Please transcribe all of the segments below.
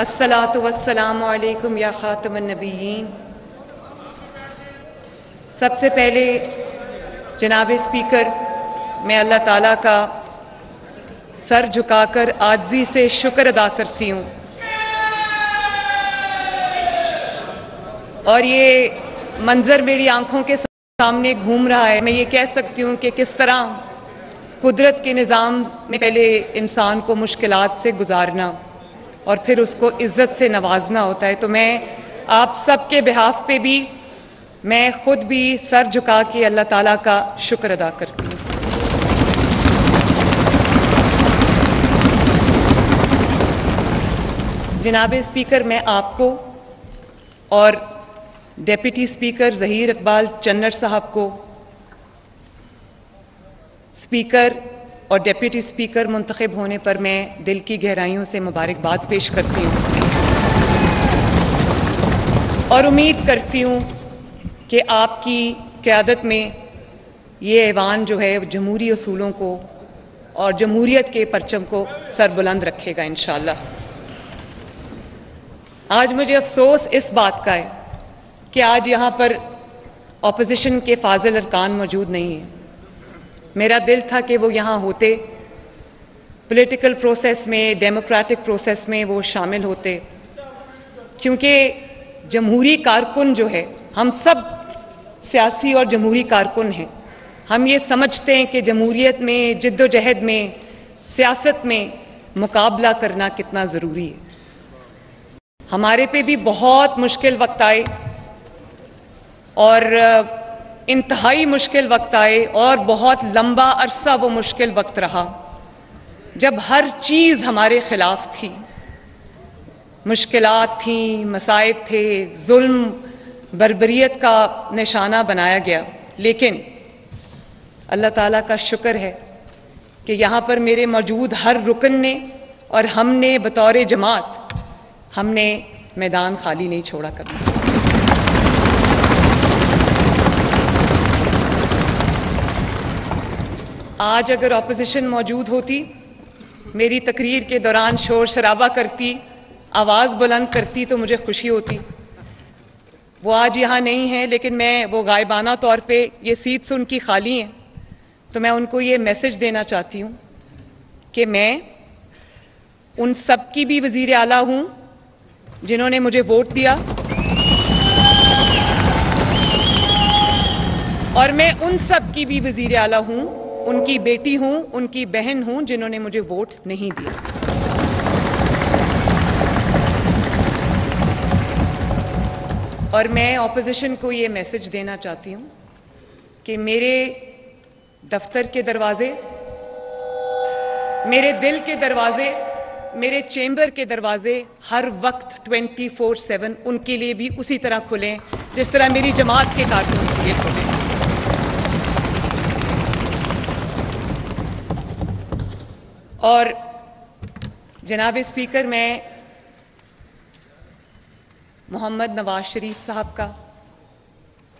अलैकुम या ख़ातमन नबीयीन सबसे पहले, जनाब स्पीकर मैं अल्लाह ताला का सर झुकाकर आजी से शुक्र अदा करती हूँ। और ये मंज़र मेरी आँखों के सामने घूम रहा है। मैं ये कह सकती हूँ कि किस तरह कुदरत के निज़ाम में पहले इंसान को मुश्किलात से गुजारना। और फिर उसको इज़्ज़त से नवाजना होता है। तो मैं आप सब के बिहाफ पे भी मैं खुद भी सर झुका के अल्लाह ताला का शुक्र अदा करती हूँ। जनाब स्पीकर, मैं आपको और डेप्यूटी स्पीकर जहीर इकबाल चन्नर साहब को स्पीकर और डेप्यूटी स्पीकर मुंतखब होने पर मैं दिल की गहराइयों से मुबारकबाद पेश करती हूँ। और उम्मीद करती हूँ कि आपकी क़्यादत में ये ऐवान जो है, जमहूरी असूलों को और जमहूरीत के परचम को सरबुलंद रखेगा इन आज मुझे अफसोस इस बात का है कि आज यहाँ पर अपोजिशन के फाजिल अरकान मौजूद नहीं हैं। मेरा दिल था कि वो यहाँ होते। पॉलिटिकल प्रोसेस में डेमोक्रेटिक प्रोसेस में वो शामिल होते। क्योंकि जमहूरी कारकुन जो है, हम सब सियासी और जमहूरी कारकुन हैं। हम ये समझते हैं कि जमहूरीत में, जद्दोजहद में, सियासत में मुकाबला करना कितना ज़रूरी है। हमारे पे भी बहुत मुश्किल वक्त आए और इंतहाई मुश्किल वक्त आए और बहुत लंबा अरसा वो मुश्किल वक्त रहा, जब हर चीज़ हमारे ख़िलाफ़ थी। मुश्किल थी, मसाइब थे, जुल्म बरबरीत का निशाना बनाया गया। लेकिन अल्लाह ताला का शुक्र है कि यहाँ पर मेरे मौजूद हर रुकन ने और हमने बतौर जमात हमने मैदान खाली नहीं छोड़ा करना आज अगर अपोजिशन मौजूद होती, मेरी तकरीर के दौरान शोर शराबा करती, आवाज़ बुलंद करती तो मुझे खुशी होती। वो आज यहाँ नहीं है, लेकिन मैं, वो गायबाना तौर पे ये सीट्स उनकी खाली हैं तो मैं उनको ये मैसेज देना चाहती हूँ कि मैं उन सब की भी वज़ीर आला हूँ, जिन्होंने मुझे वोट दिया। और मैं उन सब की भी वज़ीर आला हूँ उनकी बेटी हूँ, उनकी बहन हूँ, जिन्होंने मुझे वोट नहीं दिया। और मैं ऑपोजिशन को ये मैसेज देना चाहती हूँ कि मेरे दफ्तर के दरवाजे, मेरे दिल के दरवाजे, मेरे चेंबर के दरवाजे हर वक्त 24/7 उनके लिए भी उसी तरह खुलें, जिस तरह मेरी जमात के कारकुन के लिए खुले। और जनाब स्पीकर, मैं मोहम्मद नवाज़ शरीफ साहब का,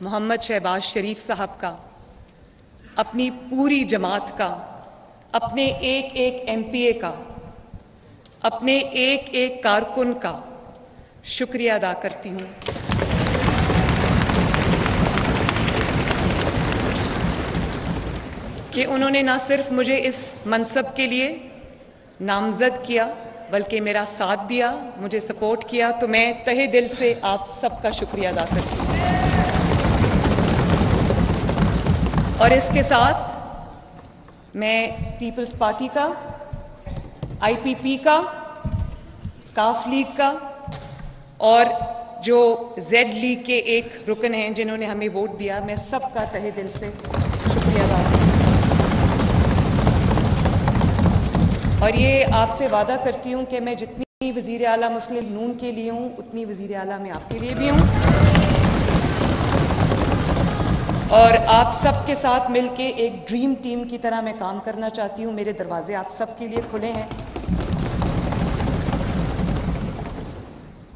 मोहम्मद शहबाज शरीफ साहब का, अपनी पूरी जमात का, अपने एक एक एमपीए का, अपने एक एक कारकुन का शुक्रिया अदा करती हूँ। कि उन्होंने ना सिर्फ़ मुझे इस मनसब के लिए नामजद किया, बल्कि मेरा साथ दिया, मुझे सपोर्ट किया तो मैं तहे दिल से आप सबका शुक्रिया अदा करती हूँ। और इसके साथ मैं पीपल्स पार्टी का आईपीपी का काफ लीग का, और जो जेड लीग के एक रुकन हैं जिन्होंने हमें वोट दिया, मैं सबका तहे दिल से शुक्रिया अदा करती और ये आपसे वादा करती हूँ कि मैं जितनी वज़ी अला मुस्लिम नून के लिए हूँ, उतनी वज़ी अला मैं आपके लिए भी हूँ। और आप सब के साथ मिलके एक ड्रीम टीम की तरह मैं काम करना चाहती हूँ। मेरे दरवाजे आप सब के लिए खुले हैं।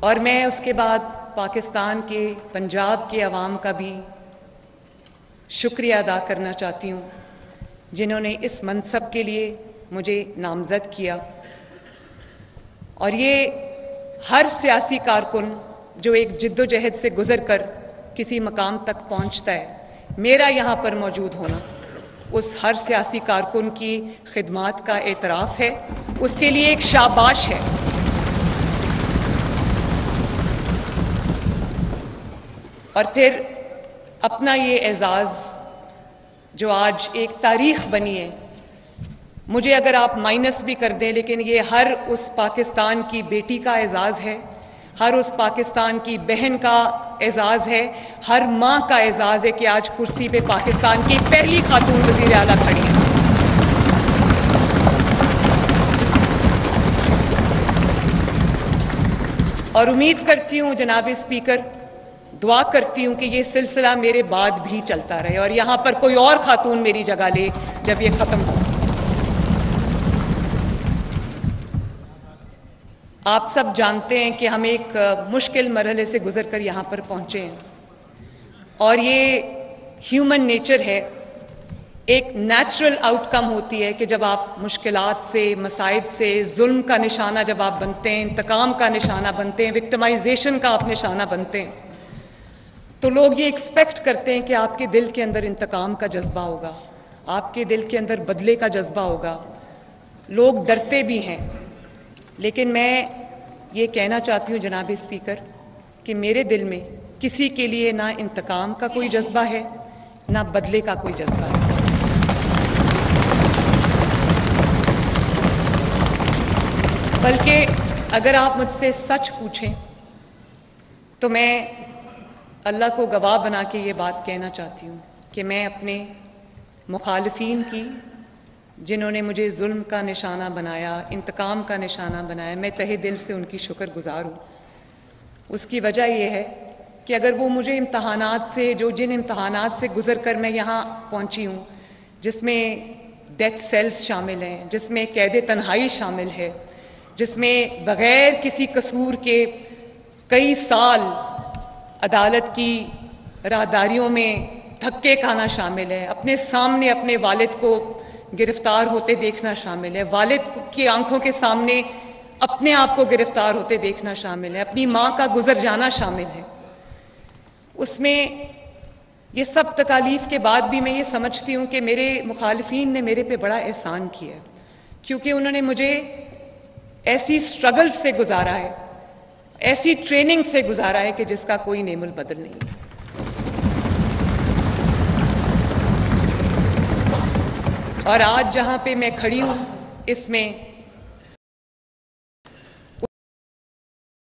और मैं उसके बाद पाकिस्तान के, पंजाब के अवाम का भी शुक्रिया अदा करना चाहती हूँ, जिन्होंने इस मनसब के लिए मुझे नामज़द किया। और ये हर सियासी कारकुन जो एक जिद्दोजहद से गुजर कर किसी मकाम तक पहुँचता है, मेरा यहाँ पर मौजूद होना, उस हर सियासी कारकुन की खिदमात का एतराफ़ है। उसके लिए एक शाबाश है। और फिर अपना ये एजाज़ जो आज एक तारीख बनी है मुझे अगर आप माइनस भी कर दें, लेकिन ये हर उस पाकिस्तान की बेटी का एजाज़ है, हर उस पाकिस्तान की बहन का एजाज़ है, हर माँ का एजाज़ है कि आज कुर्सी पे पाकिस्तान की पहली खातून वज़ीर अला खड़ी है। और उम्मीद करती हूँ, जनाब स्पीकर, दुआ करती हूँ कि ये सिलसिला मेरे बाद भी चलता रहे और यहाँ पर कोई और खातून मेरी जगह ले जब ये ख़त्म हो। आप सब जानते हैं कि हम एक मुश्किल मरहले से गुजर कर यहाँ पर पहुँचे हैं। और ये ह्यूमन नेचर है। एक नेचुरल आउटकम होती है कि जब आप मुश्किल से, मसाइब से, जुल्म का निशाना जब आप बनते हैं, इंतकाम का निशाना बनते हैं विक्टमाइजेशन का आप निशाना बनते हैं तो लोग ये एक्सपेक्ट करते हैं कि आपके दिल के अंदर इंतकाम का जज्बा होगा, आपके दिल के अंदर बदले का जज्बा होगा। लोग डरते भी हैं। लेकिन मैं ये कहना चाहती हूँ, जनाब स्पीकर कि मेरे दिल में किसी के लिए ना इंतकाम का कोई जज्बा है, ना बदले का कोई जज्बा है। बल्कि अगर आप मुझसे सच पूछें तो मैं अल्लाह को गवाह बना के ये बात कहना चाहती हूँ कि मैं अपने मुखालफी की जिन्होंने मुझे जुल्म का निशाना बनाया, इंतकाम का निशाना बनाया, मैं तहे दिल से उनकी शुक्र गुजार हूँ। उसकी वजह यह है कि अगर वो मुझे इम्तहानात से, जो जिन इम्तहानात से गुज़र कर मैं यहाँ पहुँची हूँ, जिसमें डेथ सेल्स शामिल हैं, जिसमें कैद तन्हाई शामिल है, जिसमें बग़ैर किसी कसूर के कई साल अदालत की राहदारियों में धक्के खाना शामिल है, अपने सामने अपने वालिद को गिरफ़्तार होते देखना शामिल है। वालिद की आँखों के सामने अपने आप को गिरफ़्तार होते देखना शामिल है। अपनी माँ का गुजर जाना शामिल है। उसमें ये सब तकालीफ के बाद भी मैं ये समझती हूँ कि मेरे मुखालफी ने मेरे पे बड़ा एहसान किया क्योंकि उन्होंने मुझे ऐसी स्ट्रगल से गुजारा है, ऐसी ट्रेनिंग से गुजारा है कि जिसका कोई नेमुल बदल नहीं। है और आज जहाँ पे मैं खड़ी हूँ, इसमें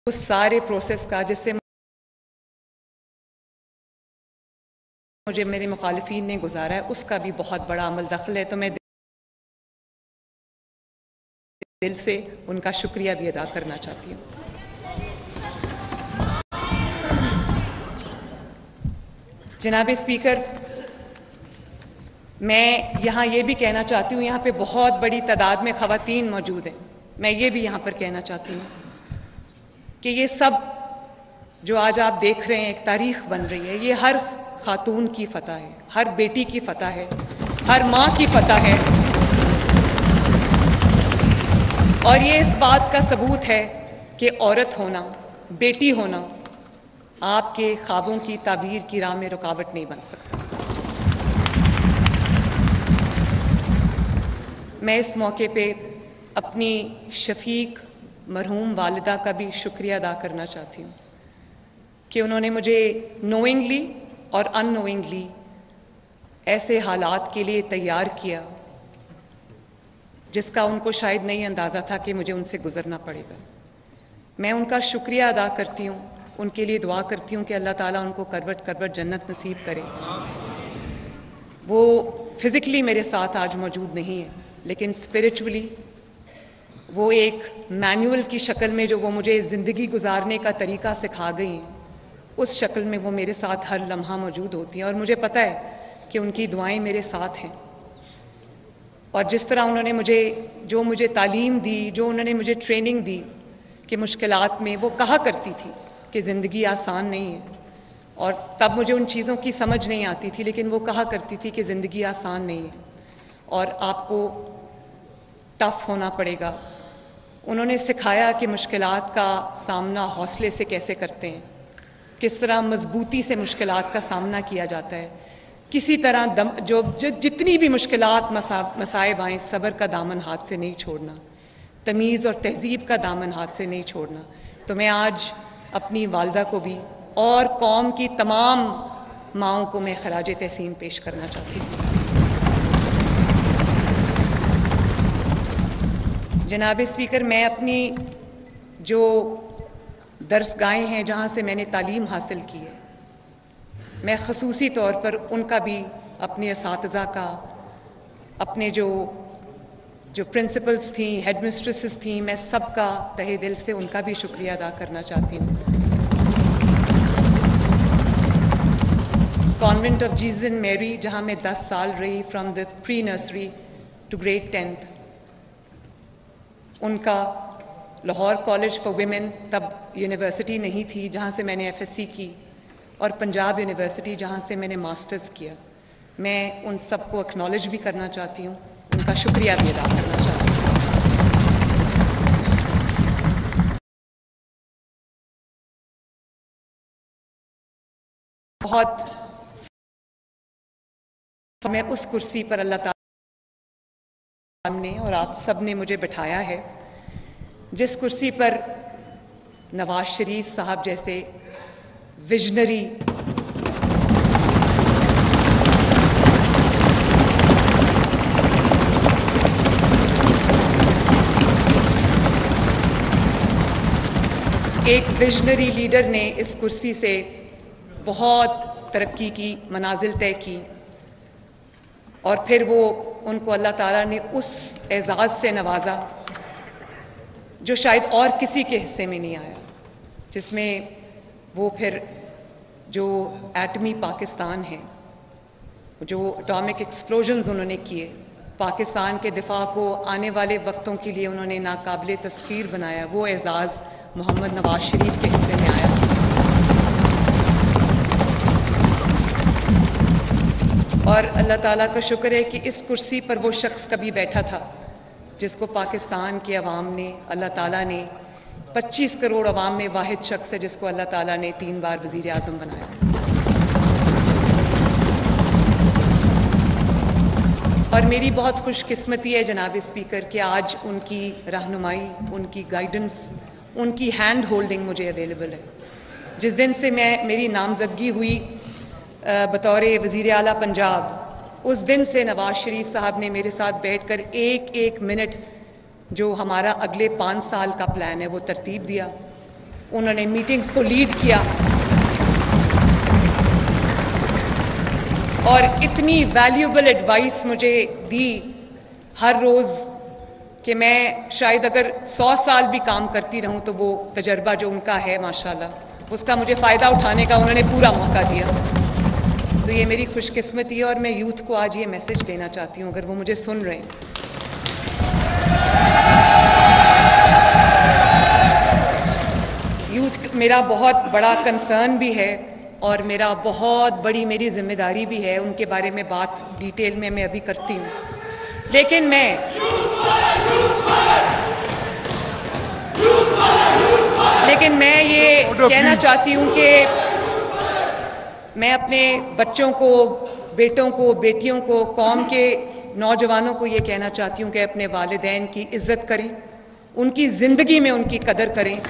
उस सारे प्रोसेस का जिससे मुझे मेरे मुखालफी ने गुजारा है, उसका भी बहुत बड़ा अमल दखल है। तो मैं दिल से उनका शुक्रिया भी अदा करना चाहती हूँ। जनाब स्पीकर मैं यहाँ ये भी कहना चाहती हूँ, यहाँ पे बहुत बड़ी तादाद में ख़वातीन मौजूद हैं। मैं ये भी यहाँ पर कहना चाहती हूँ कि ये सब जो आज आप देख रहे हैं, एक तारीख बन रही है, ये हर खातून की फतह है, हर बेटी की फतह है, हर माँ की फतह है। और ये इस बात का सबूत है कि औरत होना, बेटी होना, आपके ख्वाबों की ताबीर की राह में रुकावट नहीं बन सकता। मैं इस मौके पे अपनी शफीक, मरहूम वालदा का भी शुक्रिया अदा करना चाहती हूँ कि उन्होंने मुझे नोइंगली और अनोइंगली ऐसे हालात के लिए तैयार किया, जिसका उनको शायद नहीं अंदाज़ा था कि मुझे उनसे गुज़रना पड़ेगा। मैं उनका शुक्रिया अदा करती हूँ, उनके लिए दुआ करती हूँ कि अल्लाह ताला उनको करवट करवट जन्नत नसीब करे। वो फिज़िकली मेरे साथ आज मौजूद नहीं है। लेकिन स्पिरिचुअली वो एक मैनुअल की शक्ल में जो वो मुझे ज़िंदगी गुजारने का तरीका सिखा गई, उस शक्ल में वो मेरे साथ हर लम्हा मौजूद होती हैं और मुझे पता है कि उनकी दुआएँ मेरे साथ हैं। और जिस तरह उन्होंने मुझे, जो मुझे तालीम दी, जो उन्होंने मुझे ट्रेनिंग दी कि मुश्किलात में, वो कहा करती थी कि ज़िंदगी आसान नहीं है। और तब मुझे उन चीज़ों की समझ नहीं आती थी, लेकिन वो कहा करती थी कि ज़िंदगी आसान नहीं है। और आपको टफ होना पड़ेगा। उन्होंने सिखाया कि मुश्किल का सामना हौसले से कैसे करते हैं। किस तरह मजबूती से मुश्किल का सामना किया जाता है। किसी तरह दम जो ज, जितनी भी मुश्किल मसा, मसाइब आएँ सब्र का दामन हाथ से नहीं छोड़ना। तमीज़ और तहजीब का दामन हाथ से नहीं छोड़ना। तो मैं आज अपनी वालदा को भी और कौम की तमाम माओं को मैं खराज तहसीन पेश करना चाहती हूँ। जनाब स्पीकर, मैं अपनी जो दरसगाहें हैं जहाँ से मैंने तालीम हासिल की है, मैं खसूसी तौर पर उनका भी अपने इस का, अपने जो जो प्रिंसिपल्स थी हेड थी, मैं सबका तहे दिल से उनका भी शुक्रिया अदा करना चाहती हूँ। कॉन्वेंट ऑफ़ जीजन मेरी, जहाँ मैं 10 साल रही from the pre nursery to grade tenth. उनका लाहौर कॉलेज फॉर वुमेन तब यूनिवर्सिटी नहीं थी जहाँ से मैंने एफएससी की और पंजाब यूनिवर्सिटी जहाँ से मैंने मास्टर्स किया। मैं उन सबको एक्नॉलेज भी करना चाहती हूँ। उनका शुक्रिया भी अदा करना चाहती हूँ। बहुत मैं उस कुर्सी पर अल्लाह ताला ने और आप सबने मुझे बिठाया है। जिस कुर्सी पर नवाज़ शरीफ साहब जैसे विजनरी एक विजनरी लीडर ने इस कुर्सी से बहुत तरक्की की, मनाजिल तय की और फिर वो उनको अल्लाह ताला ने उस एजाज़ से नवाजा, जो शायद और किसी के हिस्से में नहीं आया, जिसमें वो फिर जो एटमी पाकिस्तान है, जो अटोमिक एक्सप्लोजन्स उन्होंने किए, पाकिस्तान के दिफा को आने वाले वक्तों के लिए उन्होंने नाकबिल तस्वीर बनाया, वो एजाज़ मोहम्मद नवाज़ शरीफ के और अल्लाह ताला का शुक्र है कि इस कुर्सी पर वो शख्स कभी बैठा था, जिसको पाकिस्तान की आवाम ने, अल्लाह ताला ने 25 करोड़ अवाम में वाहिद शख्स है जिसको अल्लाह ताला ने तीन बार वज़ी अजम बनाया। और मेरी बहुत खुशकस्मती है जनाब स्पीकर, कि आज उनकी रहनुमाई, उनकी गाइडेंस उनकी हैंड होल्डिंग मुझे अवेलेबल है। जिस दिन से मैं, मेरी नामजदगी हुई बतौर वज़ी अला पंजाब, उस दिन से नवाज़ शरीफ साहब ने मेरे साथ बैठकर एक एक मिनट जो हमारा अगले पाँच साल का प्लान है, वो तरतीब दिया। उन्होंने मीटिंग्स को लीड किया। और इतनी वैल्यूबल एडवाइस मुझे दी हर रोज़ कि मैं शायद अगर सौ साल भी काम करती रहूँ तो वो तजर्बा जो उनका है, माशाल्लाह, उसका मुझे फ़ायदा उठाने का उन्होंने पूरा मौका दिया। तो ये मेरी खुशकिस्मती है और मैं यूथ को आज ये मैसेज देना चाहती हूँ अगर वो मुझे सुन रहे हैं। यूथ मेरा बहुत बड़ा कंसर्न भी है और मेरा बहुत बड़ी मेरी ज़िम्मेदारी भी है उनके बारे में बात डिटेल में मैं अभी करती हूँ। लेकिन मैं लेकिन मैं ये कहना चाहती हूँ कि मैं अपने बच्चों को, बेटों को, बेटियों को, कौम के नौजवानों को ये कहना चाहती हूँ कि अपने वालदेन की इज़्ज़त करें, उनकी ज़िंदगी में उनकी कदर करें।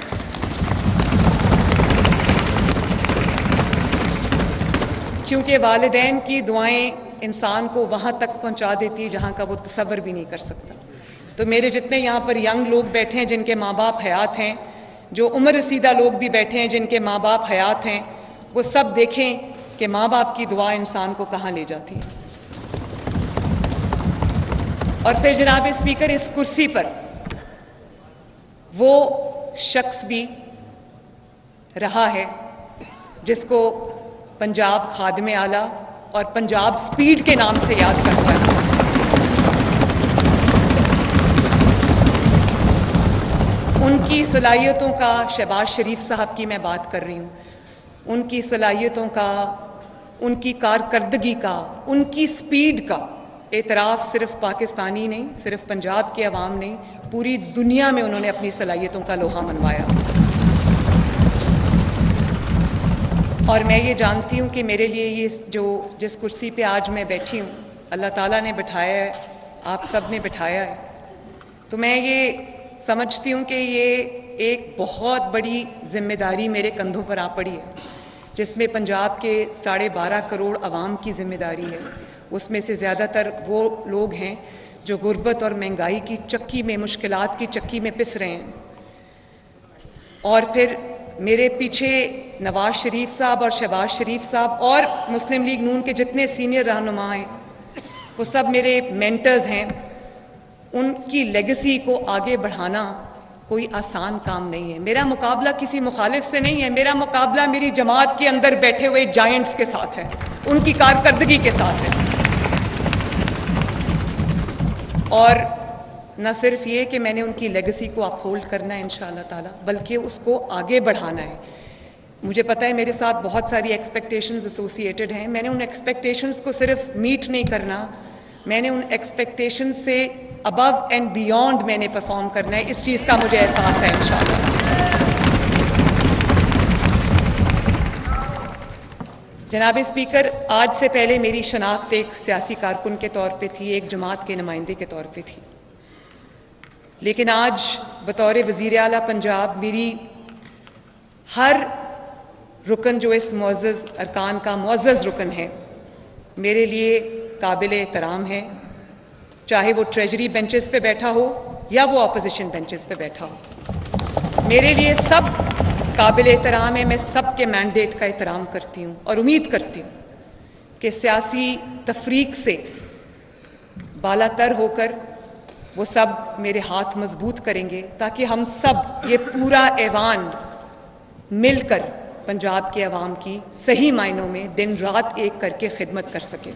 क्योंकि वालदेन की दुआएँ इंसान को वहाँ तक पहुँचा देती है जहाँ का वो तस्वर भी नहीं कर सकता। तो मेरे जितने यहाँ पर यंग लोग बैठे हैं जिनके माँ बाप हयात हैं, जो उम्र रसीदा लोग भी बैठे हैं जिनके माँ बाप हयात हैं, वो सब देखें कि माँ बाप की दुआ इंसान को कहाँ ले जाती है? और फिर जनाब स्पीकर, इस कुर्सी पर वो शख्स भी रहा है जिसको पंजाब खादम आला और पंजाब स्पीड के नाम से याद करता है। उनकी सलाहियतों का शहबाज शरीफ साहब की मैं बात कर रही हूँ। उनकी सलाहियतों का उनकी कारकर्दगी का, उनकी स्पीड का। एतराफ़ सिर्फ़ पाकिस्तानी नहीं, सिर्फ़ पंजाब के अवाम नहीं, पूरी दुनिया में उन्होंने अपनी सलाहियतों का लोहा मनवाया। और मैं ये जानती हूँ कि मेरे लिए ये जो, जिस कुर्सी पे आज मैं बैठी हूँ, अल्लाह ताला ने बिठाया है, आप सबने बिठाया है। तो मैं ये समझती हूँ कि ये एक बहुत बड़ी ज़िम्मेदारी मेरे कंधों पर आ पड़ी है। जिसमें पंजाब के साढ़े बारह करोड़ आवाम की ज़िम्मेदारी है, उसमें से ज़्यादातर वो लोग हैं जो गुर्बत और महँगाई की चक्की में मुश्किल की चक्की में पिस रहे हैं। और फिर मेरे पीछे नवाज़ शरीफ साहब और शहबाज शरीफ साहब और मुस्लिम लीग नून के जितने सीनियर रहनुमा हैं, वो सब मेरे मेंटर्स हैं। उनकी लेगेसी को आगे बढ़ाना कोई आसान काम नहीं है। मेरा मुकाबला किसी मुखालिफ से नहीं है। मेरा मुकाबला मेरी जमात के अंदर बैठे हुए जाइंट्स के साथ है। उनकी कारकर्दगी के साथ है। और न सिर्फ़ ये कि मैंने उनकी लेगेसी को अपहोल्ड करना है इन ताला, बल्कि उसको आगे बढ़ाना है। मुझे पता है मेरे साथ बहुत सारी एक्सपेक्टेशंस एसोसिएटेड हैं। मैंने उन एक्सपेक्टेशंस को सिर्फ़ मीट नहीं करना। मैंने उन एक्सपेक्टेशंस से अबव एंड बियॉन्ड मैंने परफॉर्म करना है। इस चीज़ का मुझे एहसास है इन जनाब स्पीकर आज से पहले मेरी शनाख्त एक सियासी कारकुन के तौर पे थी, एक जमात के नुमाइंदे के तौर पे थी। लेकिन आज बतौर वज़ी अला पंजाब मेरी हर रुकन जो इस मुआज़ अरकान का मुआज़ रुकन है, मेरे लिए काबिल एहतराम है। चाहे वो ट्रेजरी बेंचेस पे बैठा हो या वो अपोजिशन बेंचेस पे बैठा हो। मेरे लिए सब काबिल एहतराम है, मैं सब के मैंडेट का एहतराम करती हूँ और उम्मीद करती हूँ कि सियासी तफरीक से बालातर होकर वो सब मेरे हाथ मज़बूत करेंगे ताकि हम सब ये पूरा ऐवान मिलकर पंजाब के अवाम की सही मायनों में दिन रात एक करके खिदमत कर सके।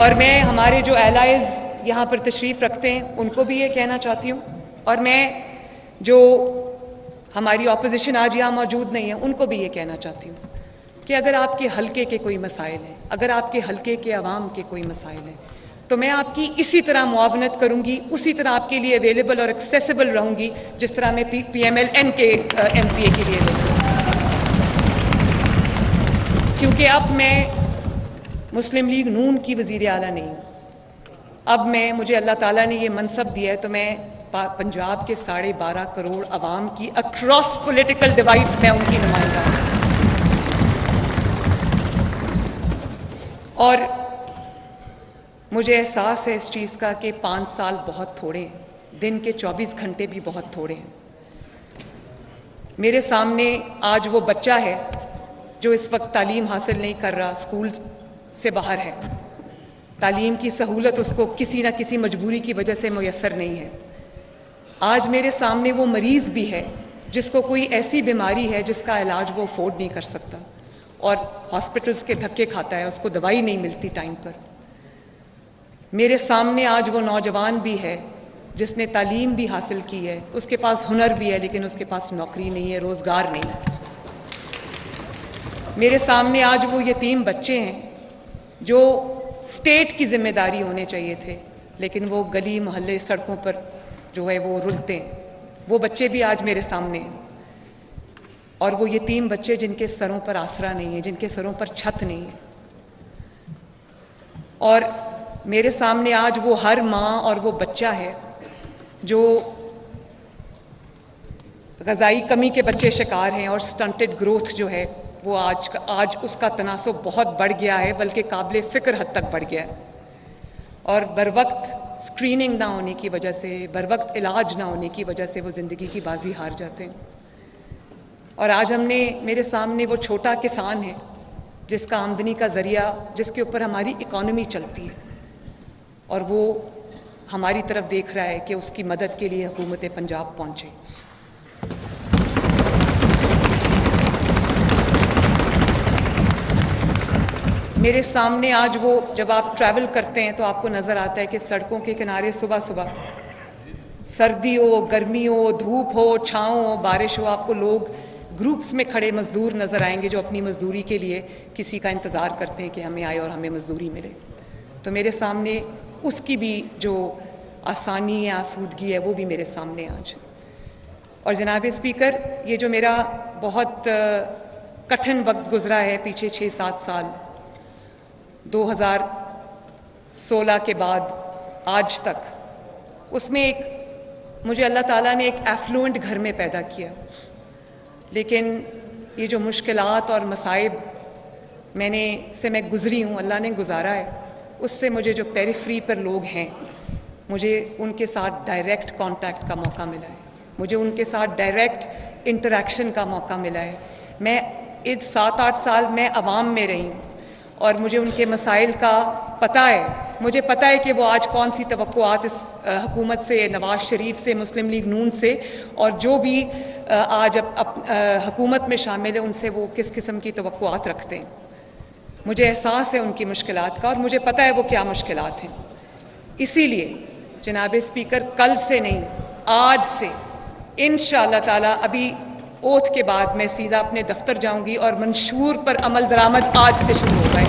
और मैं हमारे जो एलाइज यहाँ पर तशरीफ़ रखते हैं, उनको भी ये कहना चाहती हूँ और मैं जो हमारी ऑपोजिशन आज यहाँ मौजूद नहीं है, उनको भी ये कहना चाहती हूँ कि अगर आपके हलके के कोई मसाइल हैं, अगर आपके हलके के अवाम के कोई मसाइल हैं तो मैं आपकी इसी तरह मुआवनत करूँगी, उसी तरह आपके लिए अवेलेबल और एक्सेसिबल रहूँगी, जिस तरह मैं P P M L N के एम पी ए के लिए क्योंकि अब मैं मुस्लिम लीग नून की वज़ी अला नहीं। हूँ अब मैं, मुझे अल्लाह ताला ने ये मनसब दिया है तो मैं पंजाब के साढ़े बारह करोड़ आवाम की अक्रॉस पॉलिटिकल डिवाइड्स में उनकी नुमाइंदा और मुझे एहसास है इस चीज़ का कि पाँच साल बहुत थोड़े हैं, दिन के चौबीस घंटे भी बहुत थोड़े हैं। मेरे सामने आज वो बच्चा है जो इस वक्त तालीम हासिल नहीं कर रहा, स्कूल से बाहर है। तालीम की सहूलत उसको किसी ना किसी मजबूरी की वजह से मैसर नहीं है। आज मेरे सामने वो मरीज़ भी है, जिसको कोई ऐसी बीमारी है जिसका इलाज वो अफोर्ड नहीं कर सकता। और हॉस्पिटल्स के धक्के खाता है, उसको दवाई नहीं मिलती टाइम पर। मेरे सामने आज वो नौजवान भी है, जिसने तालीम भी हासिल की है। उसके पास हुनर भी है, लेकिन उसके पास नौकरी नहीं है, रोज़गार नहीं है। मेरे सामने आज वो यतीम बच्चे हैं जो स्टेट की ज़िम्मेदारी होने चाहिए थे, लेकिन वो गली, मोहल्ले, सड़कों पर जो है वो रुलते हैं। वो बच्चे भी आज मेरे सामने हैं। और वो ये तीन बच्चे जिनके सरों पर आसरा नहीं है, जिनके सरों पर छत नहीं है। और मेरे सामने आज वो हर माँ और वो बच्चा है, जो गज़ाई कमी के बच्चे शिकार हैं और स्टंटेड ग्रोथ जो है वो आज का आज उसका तनासब बहुत बढ़ गया है, बल्कि काबिल फ़िक्र हद तक बढ़ गया है। और बर वक्त स्क्रीनिंग ना होने की वजह से, बर वक्त इलाज ना होने की वजह से वो ज़िंदगी की बाजी हार जाते हैं। और आज हमने, मेरे सामने वो छोटा किसान है, जिसका आमदनी का ज़रिया, जिसके ऊपर हमारी इकॉनमी चलती है। और वो हमारी तरफ़ देख रहा है कि उसकी मदद के लिए हुकूमत पंजाब पहुँचे। मेरे सामने आज वो जब आप ट्रैवल करते हैं तो आपको नज़र आता है कि सड़कों के किनारे सुबह सुबह। सर्दी हो गर्मी हो धूप हो, छाँव हो, बारिश हो, आपको लोग ग्रुप्स में खड़े मजदूर नज़र आएँगे जो अपनी मजदूरी के लिए किसी का इंतज़ार करते हैं कि हमें आए और हमें मजदूरी मिले। तो मेरे सामने उसकी भी जो आसानी या आसूदगी है, वो भी मेरे सामने आज। और जनाब स्पीकर ये जो मेरा बहुत कठिन वक्त गुजरा है, पीछे छः सात साल 2016 के बाद आज तक उसमें एक, मुझे अल्लाह ताला ने एक एफ्लुएंट घर में पैदा किया। लेकिन ये जो मुश्किलात और मसाइब मैंने, से मैं गुज़री हूँ, अल्लाह ने गुजारा है, उससे मुझे जो पेरीफ्री पर लोग हैं, मुझे उनके साथ डायरेक्ट कांटेक्ट का मौका मिला है। मुझे उनके साथ डायरेक्ट इंटरेक्शन का मौका मिला है। मैं इस सात आठ साल मैं अवाम में रही हूँ। और मुझे उनके मसाइल का पता है। मुझे पता है कि वो आज कौन सी तो इस हुकूमत से नवाज़ शरीफ से मुस्लिम लीग नून से और जो भी आज अब, अब हुकूमत में शामिल है उनसे वो किस किस्म की तो रखते हैं। मुझे एहसास है उनकी मुश्किल का और मुझे पता है वो क्या मुश्किल हैं। इसीलिए जनाब स्पीकर कल से नहीं आज से इन ताला अभी ओथ के बाद मैं सीधा अपने दफ्तर जाऊँगी और मंशूर पर अमल दरामद आज से शुरू होगा इन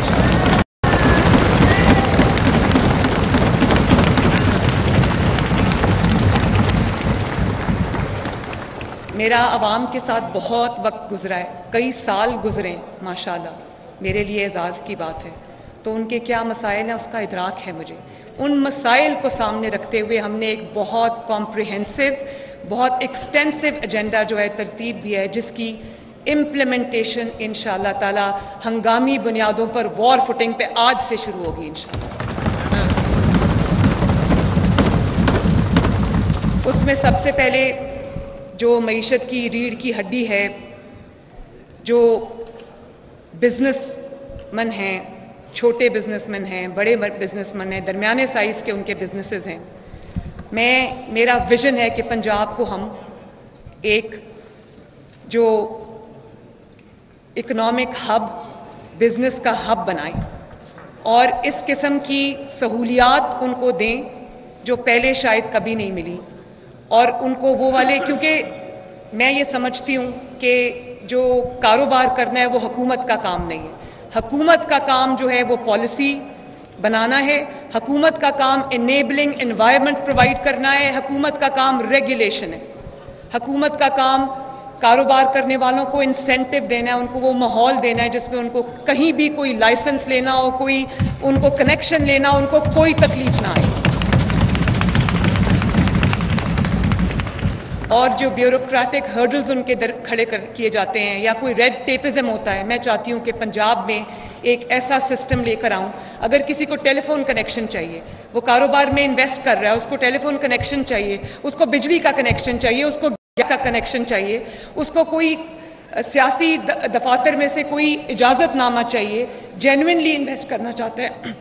मेरा आवाम के साथ बहुत वक्त गुजरा है, कई साल गुजरे, माशाल्लाह। मेरे लिए एजाज़ की बात है। तो उनके क्या मसाइल हैं, उसका इदराक है मुझे। उन मसाइल को सामने रखते हुए हमने एक बहुत कॉम्प्रिहेंसिव बहुत एक्सटेंसिव एजेंडा जो है, तरतीब दिया है, जिसकी इम्प्लीमेंटेशन इन ताला, हंगामी बुनियादों पर वॉर फुटिंग पे आज से शुरू होगी इन उसमें सबसे पहले जो मीशत की, रीढ़ की हड्डी है, जो बिज़नेस मन हैं, छोटे बिजनेसमैन हैं, बड़े बिजनेसमैन हैं, दरमियाने साइज़ के उनके बिजनेसेस हैं मैं, मेरा विजन है कि पंजाब को हम एक जो इकोनॉमिक हब बिज़नेस का हब बनाएँ और इस किस्म की सहूलियात उनको दें जो पहले शायद कभी नहीं मिली और उनको वो वाले, क्योंकि मैं ये समझती हूँ कि जो कारोबार करना है वो हकूमत का काम नहीं है। हकूमत का काम जो है वो पॉलिसी बनाना है। हकूमत का काम इनेबलिंग इन्वायरमेंट प्रोवाइड करना है। हकूमत का काम रेगुलेशन है। हकूमत का काम कारोबार करने वालों को इंसेंटिव देना है, उनको वो माहौल देना है जिसमें उनको कहीं भी कोई लाइसेंस लेना हो, कोई उनको कनेक्शन लेना उनको कोई तकलीफ़ ना आए। और जो ब्यूरोक्रेटिक हर्डल्स उनके दर खड़े कर, किए जाते हैं या कोई रेड टेपिज्म होता है, मैं चाहती हूँ कि पंजाब में एक ऐसा सिस्टम लेकर आऊँ। अगर किसी को टेलीफोन कनेक्शन चाहिए, वो कारोबार में इन्वेस्ट कर रहा है, उसको टेलीफोन कनेक्शन चाहिए, उसको बिजली का कनेक्शन चाहिए, उसको गैस का कनेक्शन चाहिए, उसको कोई सियासी दफातर में से कोई इजाज़त नामा चाहिए जेनविनली इन्वेस्ट करना चाहता है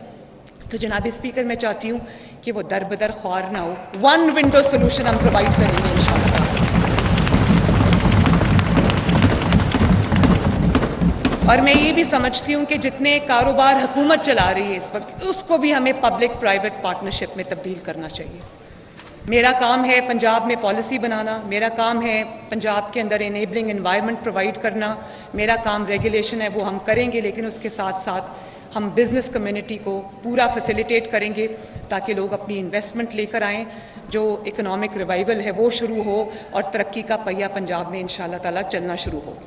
तो जनाब स्पीकर मैं चाहती हूँ कि वो दर बदर ख्वार ना हो। वन विंडो सोल्यूशन हम प्रोवाइड करेंगे इन और मैं ये भी समझती हूँ कि जितने कारोबार हुकूमत चला रही है इस वक्त, उसको भी हमें पब्लिक प्राइवेट पार्टनरशिप में तब्दील करना चाहिए। मेरा काम है पंजाब में पॉलिसी बनाना, मेरा काम है पंजाब के अंदर इनेबलिंग इन्वायरमेंट प्रोवाइड करना, मेरा काम रेगुलेशन है, वो हम करेंगे, लेकिन उसके साथ साथ हम बिज़नेस कम्युनिटी को पूरा फैसिलिटेट करेंगे, ताकि लोग अपनी इन्वेस्टमेंट लेकर आएँ, जो इकोनॉमिक रिवाइवल है वो शुरू हो और तरक्की का पहिया पंजाब में इन ताला चलना शुरू हो।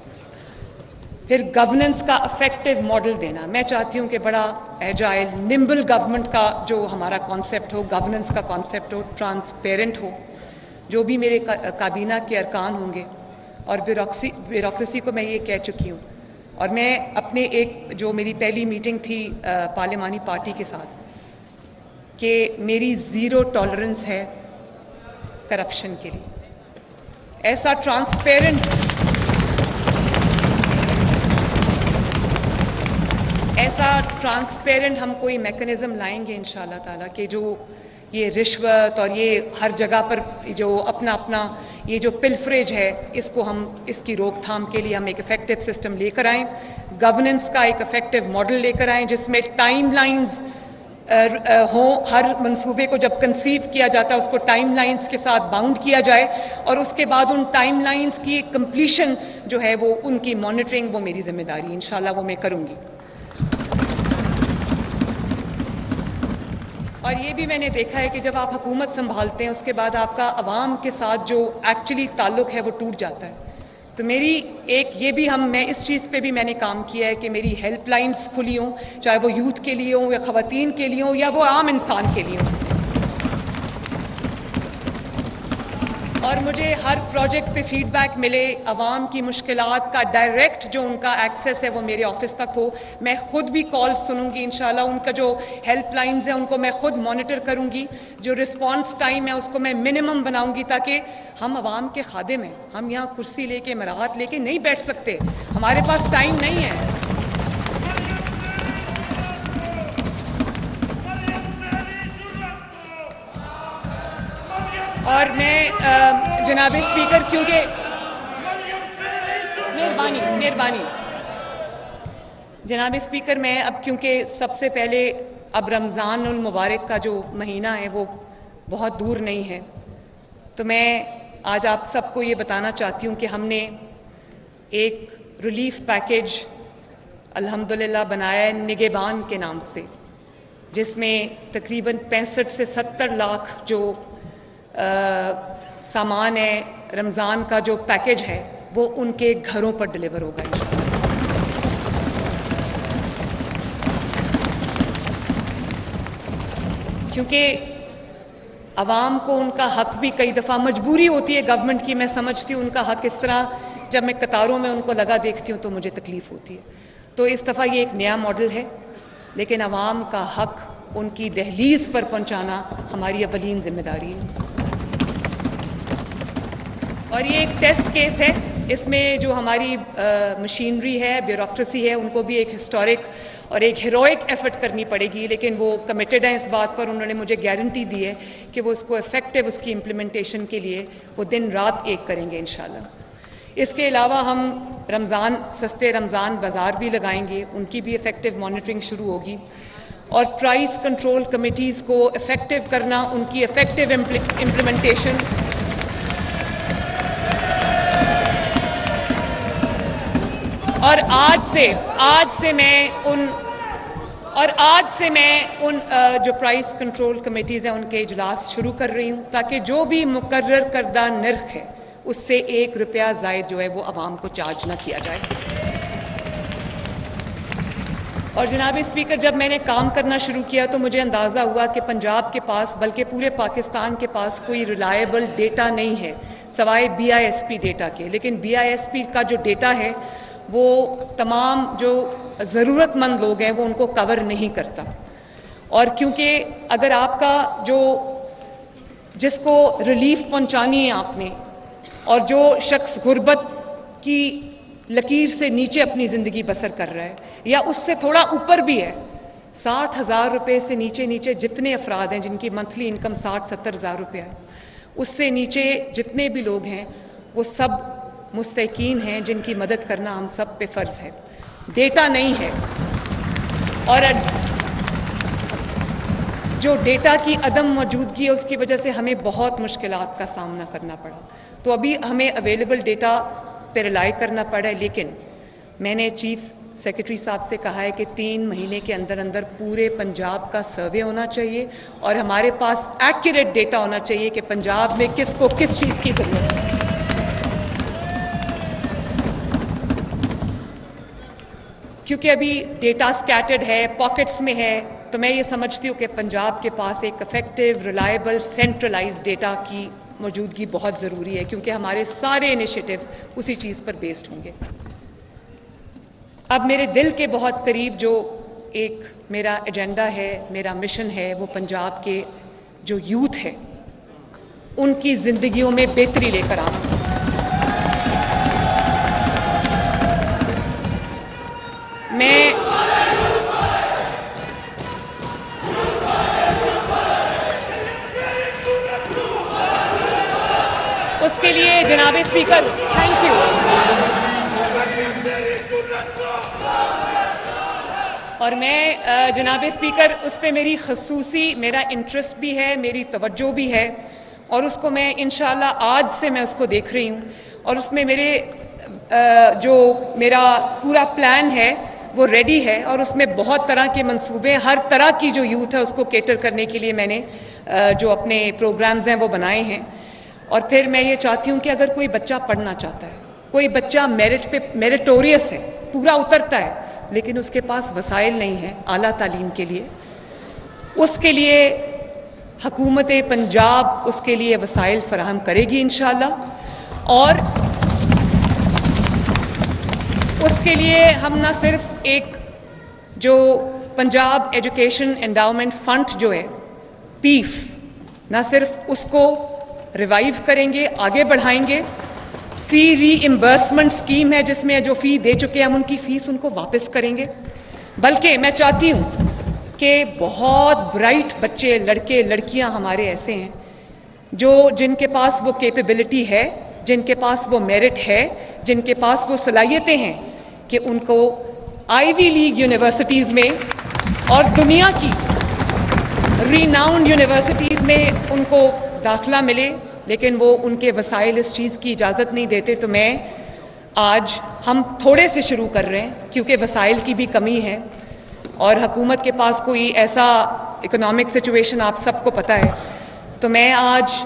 फिर गवर्नेंस का अफेक्टिव मॉडल देना। मैं चाहती हूँ कि बड़ा एजाइल निम्बल गवर्नमेंट का जो हमारा कॉन्सेप्ट हो गवर्नेंस का कॉन्सेप्ट हो ट्रांसपेरेंट हो, जो भी मेरे काबीना के अरकान होंगे। और ब्यूरोसी ब्यूरोक्रेसी को मैं ये कह चुकी हूँ। और मैं अपने एक, जो मेरी पहली मीटिंग थी पार्लियामानी पार्टी के साथ, कि मेरी ज़ीरो टॉलरेंस है करप्शन के लिए। ऐसा ट्रांसपेरेंट ऐसा ट्रांसपेरेंट हम कोई मैकेनिज़्म लाएँगे इन ताला कि जो ये रिश्वत और ये हर जगह पर जो अपना अपना ये जो पिलफ्रेज है, इसको हम, इसकी रोकथाम के लिए हम एक इफ़ेक्टिव सिस्टम लेकर आएँ। गवर्नेंस का एक इफ़ेक्टिव मॉडल लेकर आएँ, जिसमें टाइम लाइन्स हो, हर मंसूबे को जब कंसीव किया जाता है, उसको टाइम लाइन्स के साथ बाउंड किया जाए और उसके बाद उन टाइम लाइन्स की कंप्लीशन जो है, वो उनकी मॉनिटरिंग वो मेरी ज़िम्मेदारी इन वो मैं करूँगी। और ये भी मैंने देखा है कि जब आप हुकूमत संभालते हैं, उसके बाद आपका आवाम के साथ जो एक्चुअली ताल्लुक़ है, वो टूट जाता है। तो मेरी एक, ये भी हम, मैं इस चीज़ पे भी मैंने काम किया है कि मेरी हेल्पलाइंस खुली हों, चाहे वो यूथ के लिए हों या ख़वान के लिए हों या वो आम इंसान के लिए हों। और मुझे हर प्रोजेक्ट पे फीडबैक मिले, आवाम की मुश्किल का डायरेक्ट जो उनका एक्सेस है वो मेरे ऑफ़िस तक हो। मैं ख़ुद भी कॉल सुनूँगी इन उनका जो हेल्प लाइन्स है उनको मैं ख़ुद मॉनिटर करूँगी। जो रिस्पॉन्स टाइम है उसको मैं मिनिमम बनाऊँगी ताकि हम आवाम के खादे में हम यहाँ कुर्सी लेके, मराहत लेके नहीं बैठ सकते। हमारे पास टाइम नहीं है। और मैं जनाब स्पीकर क्योंकि मेहरबानी मेहरबानी। जनाब स्पीकर मैं अब क्योंकि सबसे पहले अब रमज़ान मुबारक का जो महीना है, वो बहुत दूर नहीं है। तो मैं आज आप सबको ये बताना चाहती हूँ कि हमने एक रिलीफ पैकेज अल्हम्दुलिल्लाह, बनाया है निगेबान के नाम से, जिसमें तकरीबन पैंसठ से सत्तर लाख जो सामान है, रमज़ान का जो पैकेज है, वो उनके घरों पर डिलीवर होगा क्योंकि आवाम को उनका हक भी कई दफ़ा मजबूरी होती है, गवर्नमेंट की मैं समझती हूँ उनका हक इस तरह, जब मैं कतारों में उनको लगा देखती हूँ तो मुझे तकलीफ़ होती है। तो इस दफ़ा ये एक नया मॉडल है, लेकिन आवाम का हक उनकी दहलीज पर पहुँचाना हमारी अवलीन ज़िम्मेदारी है। और ये एक टेस्ट केस है। इसमें जो हमारी मशीनरी है ब्यूरोक्रेसी है, उनको भी एक हिस्टोरिक और एक हीरोइक एफर्ट करनी पड़ेगी, लेकिन वो कमिटेड हैं इस बात पर। उन्होंने मुझे गारंटी दी है कि वो उसको इफ़ेक्टिव उसकी इम्प्लीमेंटेशन के लिए वो दिन रात एक करेंगे इन इसके अलावा हम रमज़ान, सस्ते रमज़ान बाज़ार भी लगाएँगे, उनकी भी इफ़ेक्टिव मॉनिटरिंग शुरू होगी। और प्राइस कंट्रोल कमिटीज़ को इफ़ेक्टिव करना, उनकी इफ़ेक्टिव इम्प्लीमेंटेशन और आज से आज से मैं उन, और आज से मैं उन जो प्राइस कंट्रोल कमेटीज़ हैं, उनके इजलास शुरू कर रही हूँ, ताकि जो भी मुकर करदा नर्ख है, उससे एक रुपया जायद जो है, वो आवाम को चार्ज ना किया जाए। और जनाब स्पीकर जब मैंने काम करना शुरू किया तो मुझे अंदाज़ा हुआ कि पंजाब के पास, बल्कि पूरे पाकिस्तान के पास कोई रिलायबल डेटा नहीं है, सवाए बीआईएसपी डेटा के। लेकिन बीआईएसपी का जो डेटा है वो तमाम जो ज़रूरतमंद लोग हैं, वो उनको कवर नहीं करता। और क्योंकि अगर आपका जो, जिसको रिलीफ पहुंचानी है आपने, और जो शख्स गुर्बत की लकीर से नीचे अपनी ज़िंदगी बसर कर रहा है, या उससे थोड़ा ऊपर भी है, साठ हज़ार रुपये से नीचे नीचे जितने अफराद हैं, जिनकी मंथली इनकम साठ सत्तर हज़ार रुपया है, उससे नीचे जितने भी लोग हैं, वो सब मुस्तकीन हैं, जिनकी मदद करना हम सब पे फ़र्ज़ है। डेटा नहीं है। और जो डेटा की अदम मौजूदगी है, उसकी वजह से हमें बहुत मुश्किल का सामना करना पड़ा। तो अभी हमें अवेलेबल डेटा पर रिलाई करना पड़ा है, लेकिन मैंने चीफ सेक्रेटरी साहब से कहा है कि तीन महीने के अंदर अंदर पूरे पंजाब का सर्वे होना चाहिए और हमारे पास एक्यूरेट डेटा होना चाहिए कि पंजाब में किसको किस चीज़ की ज़रूरत है। क्योंकि अभी डेटा स्कैटर्ड है पॉकेट्स में है तो मैं ये समझती हूँ कि पंजाब के पास एक इफ़ेक्टिव रिलायबल सेंट्रलाइज डेटा की मौजूदगी बहुत ज़रूरी है, क्योंकि हमारे सारे इनिशिएटिव्स उसी चीज़ पर बेस्ड होंगे। अब मेरे दिल के बहुत करीब जो एक मेरा एजेंडा है, मेरा मिशन है, वो पंजाब के जो यूथ है, उनकी ज़िंदगियों में बेहतरी लेकर आना मैं उसके लिए जनाब स्पीकर थैंक यू और मैं जनाब स्पीकर, उस पर मेरी खसूसी, मेरा इंटरेस्ट भी है, मेरी तवज्जो भी है, और उसको मैं इन आज से मैं उसको देख रही हूँ। और उसमें मेरे जो मेरा पूरा प्लान है वो रेडी है और उसमें बहुत तरह के मंसूबे हर तरह की जो यूथ है, उसको केटर करने के लिए मैंने जो अपने प्रोग्राम्स हैं, वो बनाए हैं। और फिर मैं ये चाहती हूँ कि अगर कोई बच्चा पढ़ना चाहता है, कोई बच्चा मेरिट पे मेरिटोरियस है, पूरा उतरता है, लेकिन उसके पास वसाइल नहीं है आला तालीम के लिए, उसके लिए हकूमत पंजाब उसके लिए वसाइल फराहम करेगी इन और उसके लिए हम ना सिर्फ़ एक जो पंजाब एजुकेशन एंडाउमेंट फंड जो है पीफ ना सिर्फ़ उसको रिवाइव करेंगे, आगे बढ़ाएँगे। फ़ी रीइम्बर्समेंट स्कीम है जिसमें जो फ़ी दे चुके हैं, हम उनकी फ़ीस उनको वापस करेंगे। बल्कि मैं चाहती हूँ कि बहुत ब्राइट बच्चे, लड़के, लड़कियाँ हमारे ऐसे हैं, जो जिनके पास वो कैपेबिलिटी है, जिनके पास वो मेरिट है, जिनके पास वो सलाहियतें हैं कि उनको आईवी लीग यूनिवर्सिटीज़ में और दुनिया की रीनाउंड यूनिवर्सिटीज़ में उनको दाखला मिले, लेकिन वो उनके वसाइल इस चीज़ की इजाज़त नहीं देते। तो मैं आज हम थोड़े से शुरू कर रहे हैं, क्योंकि वसाइल की भी कमी है और हकूमत के पास कोई ऐसा इकोनॉमिक सिचुएशन आप सबको पता है। तो मैं आज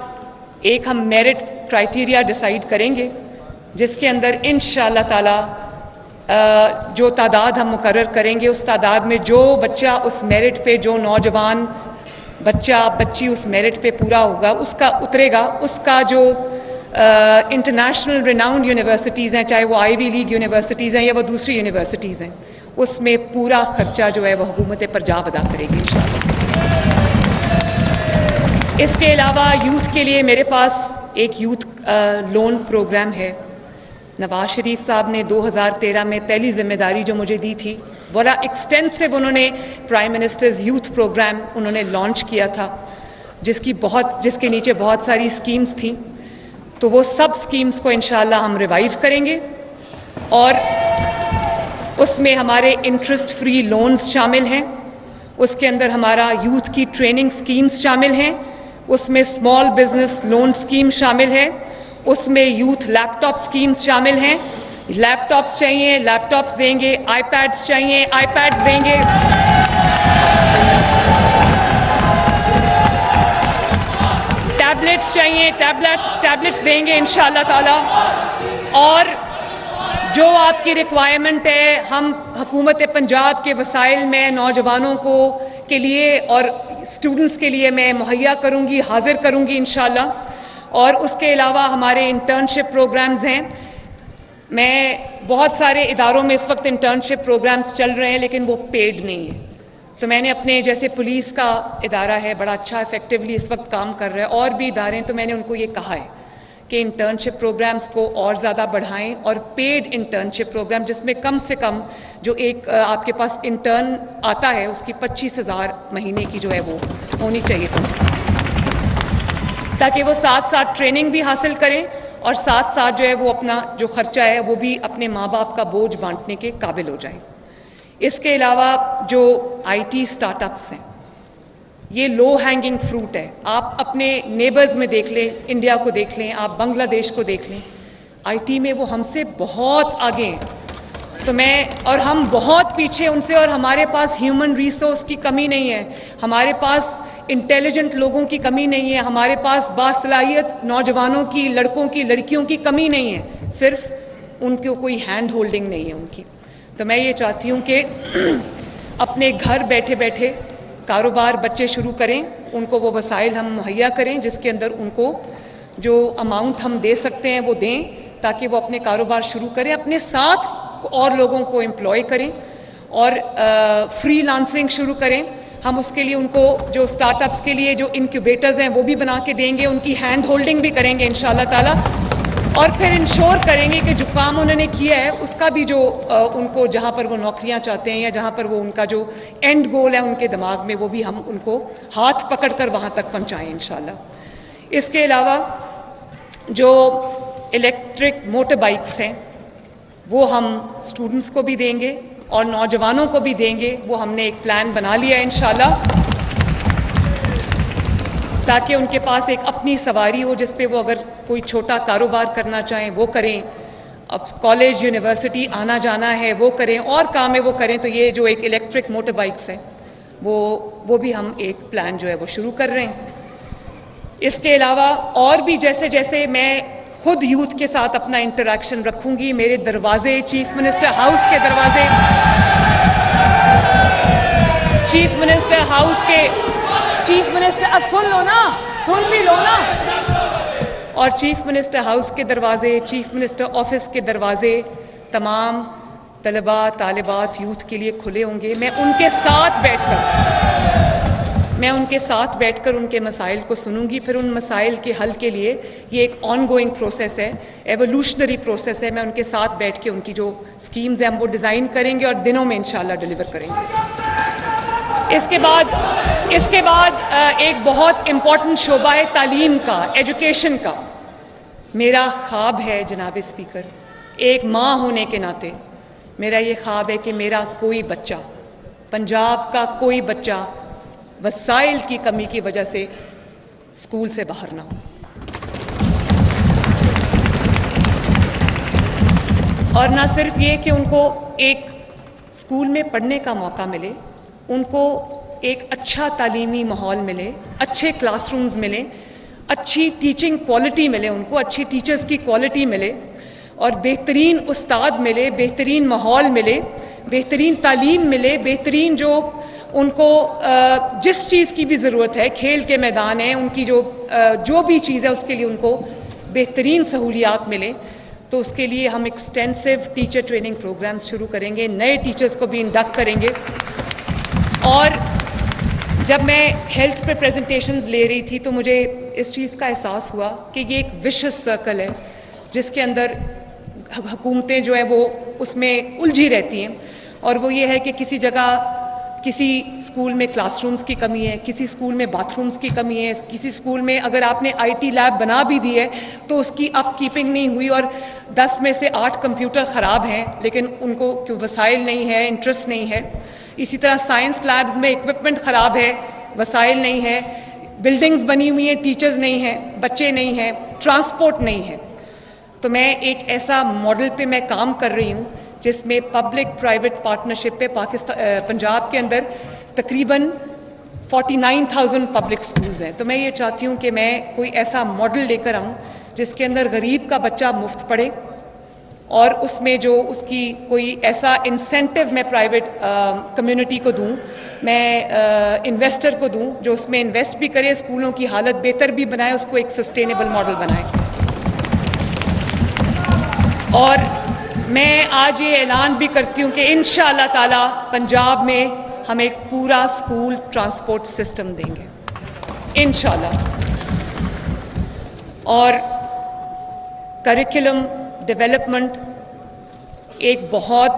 एक हम मेरिट क्राइटेरिया डिसाइड करेंगे, जिसके अंदर इन ताला जो तादाद हम मुकर करेंगे, उस तादाद में जो बच्चा उस मेरिट पे, जो नौजवान बच्चा, बच्ची उस मेरिट पे पूरा होगा, उसका उतरेगा, उसका जो इंटरनेशनल रिनाउंड यूनिवर्सिटीज़ हैं, चाहे वो आईवी लीग यूनिवर्सिटीज़ हैं या वो दूसरी यूनिवर्सिटीज़ हैं, उसमें पूरा खर्चा जो है वह हुकूमत पर पंजाब अदा करेगी इन इसके अलावा यूथ के लिए मेरे पास एक यूथ लोन प्रोग्राम है। नवाज़ शरीफ साहब ने 2013 में पहली ज़िम्मेदारी जो मुझे दी थी, बड़ा एक्सटेंसिव उन्होंने प्राइम मिनिस्टर्स यूथ प्रोग्राम उन्होंने लॉन्च किया था, जिसकी बहुत, जिसके नीचे बहुत सारी स्कीम्स थी। तो वो सब स्कीम्स को इनशाला हम रिवाइव करेंगे और उसमें हमारे इंटरेस्ट फ्री लोन्स शामिल हैं, उसके अंदर हमारा यूथ की ट्रेनिंग स्कीम्स शामिल हैं, उसमें स्मॉल बिज़नेस लोन स्कीम शामिल है उसमें यूथ लैपटॉप स्कीम्स शामिल हैं। लैपटॉप्स चाहिए, लैपटॉप्स देंगे आईपैड्स चाहिए आईपैड्स देंगे। टैबलेट्स चाहिए टैबलेट्स टैबलेट्स देंगे इन ताला। और जो आपकी रिक्वायरमेंट है, हम हुकूमत पंजाब के वसाइल में नौजवानों को के लिए और स्टूडेंट्स के लिए मैं मुहैया करूँगी, हाजिर करूँगी इन और उसके अलावा हमारे इंटर्नशिप प्रोग्राम्स हैं। मैं बहुत सारे इदारों में इस वक्त इंटर्नशिप प्रोग्राम्स चल रहे हैं, लेकिन वो पेड नहीं है। तो मैंने अपने जैसे पुलिस का इदारा है, बड़ा अच्छा इफेक्टिवली इस वक्त काम कर रहा है, और भी इदारे हैं तो मैंने उनको ये कहा है कि इंटर्नशिप प्रोग्राम्स को और ज़्यादा बढ़ाएँ और पेड इंटर्नशिप प्रोग्राम जिसमें कम से कम जो एक आपके पास इंटर्न आता है, उसकी पच्चीस हज़ार महीने की जो है वो होनी चाहिए। ताकि वो साथ साथ ट्रेनिंग भी हासिल करें और साथ साथ जो है वो अपना जो खर्चा है, वो भी अपने माँ बाप का बोझ बांटने के काबिल हो जाए। इसके अलावा जो आईटी स्टार्टअप्स हैं, ये लो हैंगिंग फ्रूट है। आप अपने नेबर्स में देख लें इंडिया को देख लें, आप बांग्लादेश को देख लें आईटी में वो हमसे बहुत आगे हैं। तो मैं और हम बहुत पीछे उनसे और हमारे पास ह्यूमन रिसोर्स की कमी नहीं है। हमारे पास इंटेलिजेंट लोगों की कमी नहीं है, हमारे पास बासलाहियत नौजवानों की, लड़कों की, लड़कियों की कमी नहीं है, सिर्फ़ उनको कोई हैंड होल्डिंग नहीं है उनकी। तो मैं ये चाहती हूँ कि अपने घर बैठे बैठे कारोबार बच्चे शुरू करें, उनको वो वसाइल हम मुहैया करें, जिसके अंदर उनको जो अमाउंट हम दे सकते हैं वो दें, ताकि वो अपने कारोबार शुरू करें, अपने साथ और लोगों को एम्प्लॉय करें, और फ्री लांसिंग शुरू करें हम उसके लिए उनको जो स्टार्टअप्स के लिए जो इनक्यूबेटर्स हैं वो भी बना के देंगे उनकी हैंड होल्डिंग भी करेंगे इन ताला। और फिर इंश्योर करेंगे कि जो काम उन्होंने किया है उसका भी जो आ, उनको जहाँ पर वो नौकरियाँ चाहते हैं या जहाँ पर वो उनका जो एंड गोल है उनके दिमाग में वो भी हम उनको हाथ पकड़ कर वहाँ तक पहुँचाएँ इन इसके अलावा जो इलेक्ट्रिक मोटर बाइक्स हैं वो हम स्टूडेंट्स को भी देंगे। और नौजवानों को भी देंगे। वो हमने एक प्लान बना लिया इन ताकि उनके पास एक अपनी सवारी हो, जिस पे वो अगर कोई छोटा कारोबार करना चाहें, वो करें। अब कॉलेज यूनिवर्सिटी आना जाना है, वो करें, और काम है वो करें तो ये जो एक इलेक्ट्रिक मोटर बाइक्स है, वो वो भी हम एक प्लान जो है वो शुरू कर रहे हैं। इसके अलावा और भी जैसे जैसे मैं खुद यूथ के साथ अपना इंटरेक्शन रखूँगी। मेरे दरवाजे चीफ मिनिस्टर हाउस के दरवाजे। चीफ मिनिस्टर हाउस के चीफ मिनिस्टर अब सुन लो ना। सुन भी लो ना। और चीफ मिनिस्टर हाउस के दरवाजे चीफ मिनिस्टर ऑफ़िस के दरवाजे, तमाम तलबा तालिबात यूथ के लिए खुले होंगे। मैं उनके साथ बैठकर मैं उनके साथ बैठकर उनके मसाइल को सुनूँगी। फिर उन मसाइल के हल के लिए ये एक ऑन गोइंग प्रोसेस है एवोल्यूशनरी प्रोसेस है। मैं उनके साथ बैठ के उनकी जो स्कीम्स हैं वो डिज़ाइन करेंगे और दिनों में इंशाल्लाह डिलीवर करेंगे। इसके बाद इसके बाद एक बहुत इंपॉर्टेंट शोबा है तालीम का एजुकेशन का। मेरा ख्वाब है जनाब स्पीकर एक माँ होने के नाते मेरा ये ख्वाब है कि मेरा कोई बच्चा, पंजाब का कोई बच्चा वसाइल की कमी की वजह से स्कूल से बाहर ना हो। और ना सिर्फ़ ये कि उनको एक स्कूल में पढ़ने का मौका मिले, उनको एक अच्छा तालीमी माहौल मिले, अच्छे क्लासरूम्स मिले, अच्छी टीचिंग क्वालिटी मिले उनको, अच्छी टीचर्स की क्वालिटी मिले, और बेहतरीन उस्ताद मिले, बेहतरीन माहौल मिले, बेहतरीन तालीम मिले, बेहतरीन जो उनको जिस चीज़ की भी ज़रूरत है, खेल के मैदान हैं, उनकी जो जो भी चीज़ है, उसके लिए उनको बेहतरीन सहूलियात मिले तो उसके लिए हम एक्सटेंसिव टीचर ट्रेनिंग प्रोग्राम्स शुरू करेंगे, नए टीचर्स को भी इंडक्ट करेंगे। और जब मैं हेल्थ पे प्रेजेंटेशंस ले रही थी तो मुझे इस चीज़ का एहसास हुआ कि ये एक विशेष सर्कल है, जिसके अंदर हुकूमतें जो है, वो उसमें उलझी रहती हैं। और वो ये है कि किसी जगह किसी स्कूल में क्लासरूम्स की कमी है, किसी स्कूल में बाथरूम्स की कमी है, किसी स्कूल में अगर आपने आईटी लैब बना भी दी है तो उसकी अप कीपिंग नहीं हुई और 10 में से 8 कंप्यूटर ख़राब हैं, लेकिन उनको क्यों वसाइल नहीं है इंटरेस्ट नहीं है। इसी तरह साइंस लैब्स में इक्विपमेंट ख़राब है, वसाइल नहीं है बिल्डिंग्स बनी हुई हैं टीचर्स नहीं हैं, बच्चे नहीं हैं ट्रांसपोर्ट नहीं है। तो मैं एक ऐसा मॉडल पे मैं काम कर रही हूँ जिसमें पब्लिक प्राइवेट पार्टनरशिप पे पाकिस्तान पंजाब के अंदर तकरीबन 49,000 पब्लिक स्कूल्स हैं। तो मैं ये चाहती हूँ कि मैं कोई ऐसा मॉडल लेकर आऊँ जिसके अंदर गरीब का बच्चा मुफ़्त पढ़े और उसमें जो उसकी कोई ऐसा इंसेंटिव मैं प्राइवेट कम्युनिटी को दूँ मैं इन्वेस्टर को दूँ जो उसमें इन्वेस्ट भी करे स्कूलों की हालत बेहतर भी बनाए उसको एक सस्टेनेबल मॉडल बनाए। और मैं आज ये ऐलान भी करती हूँ कि इन ताला पंजाब में हम एक पूरा स्कूल ट्रांसपोर्ट सिस्टम देंगे। इन और करिकुलम डेवलपमेंट एक बहुत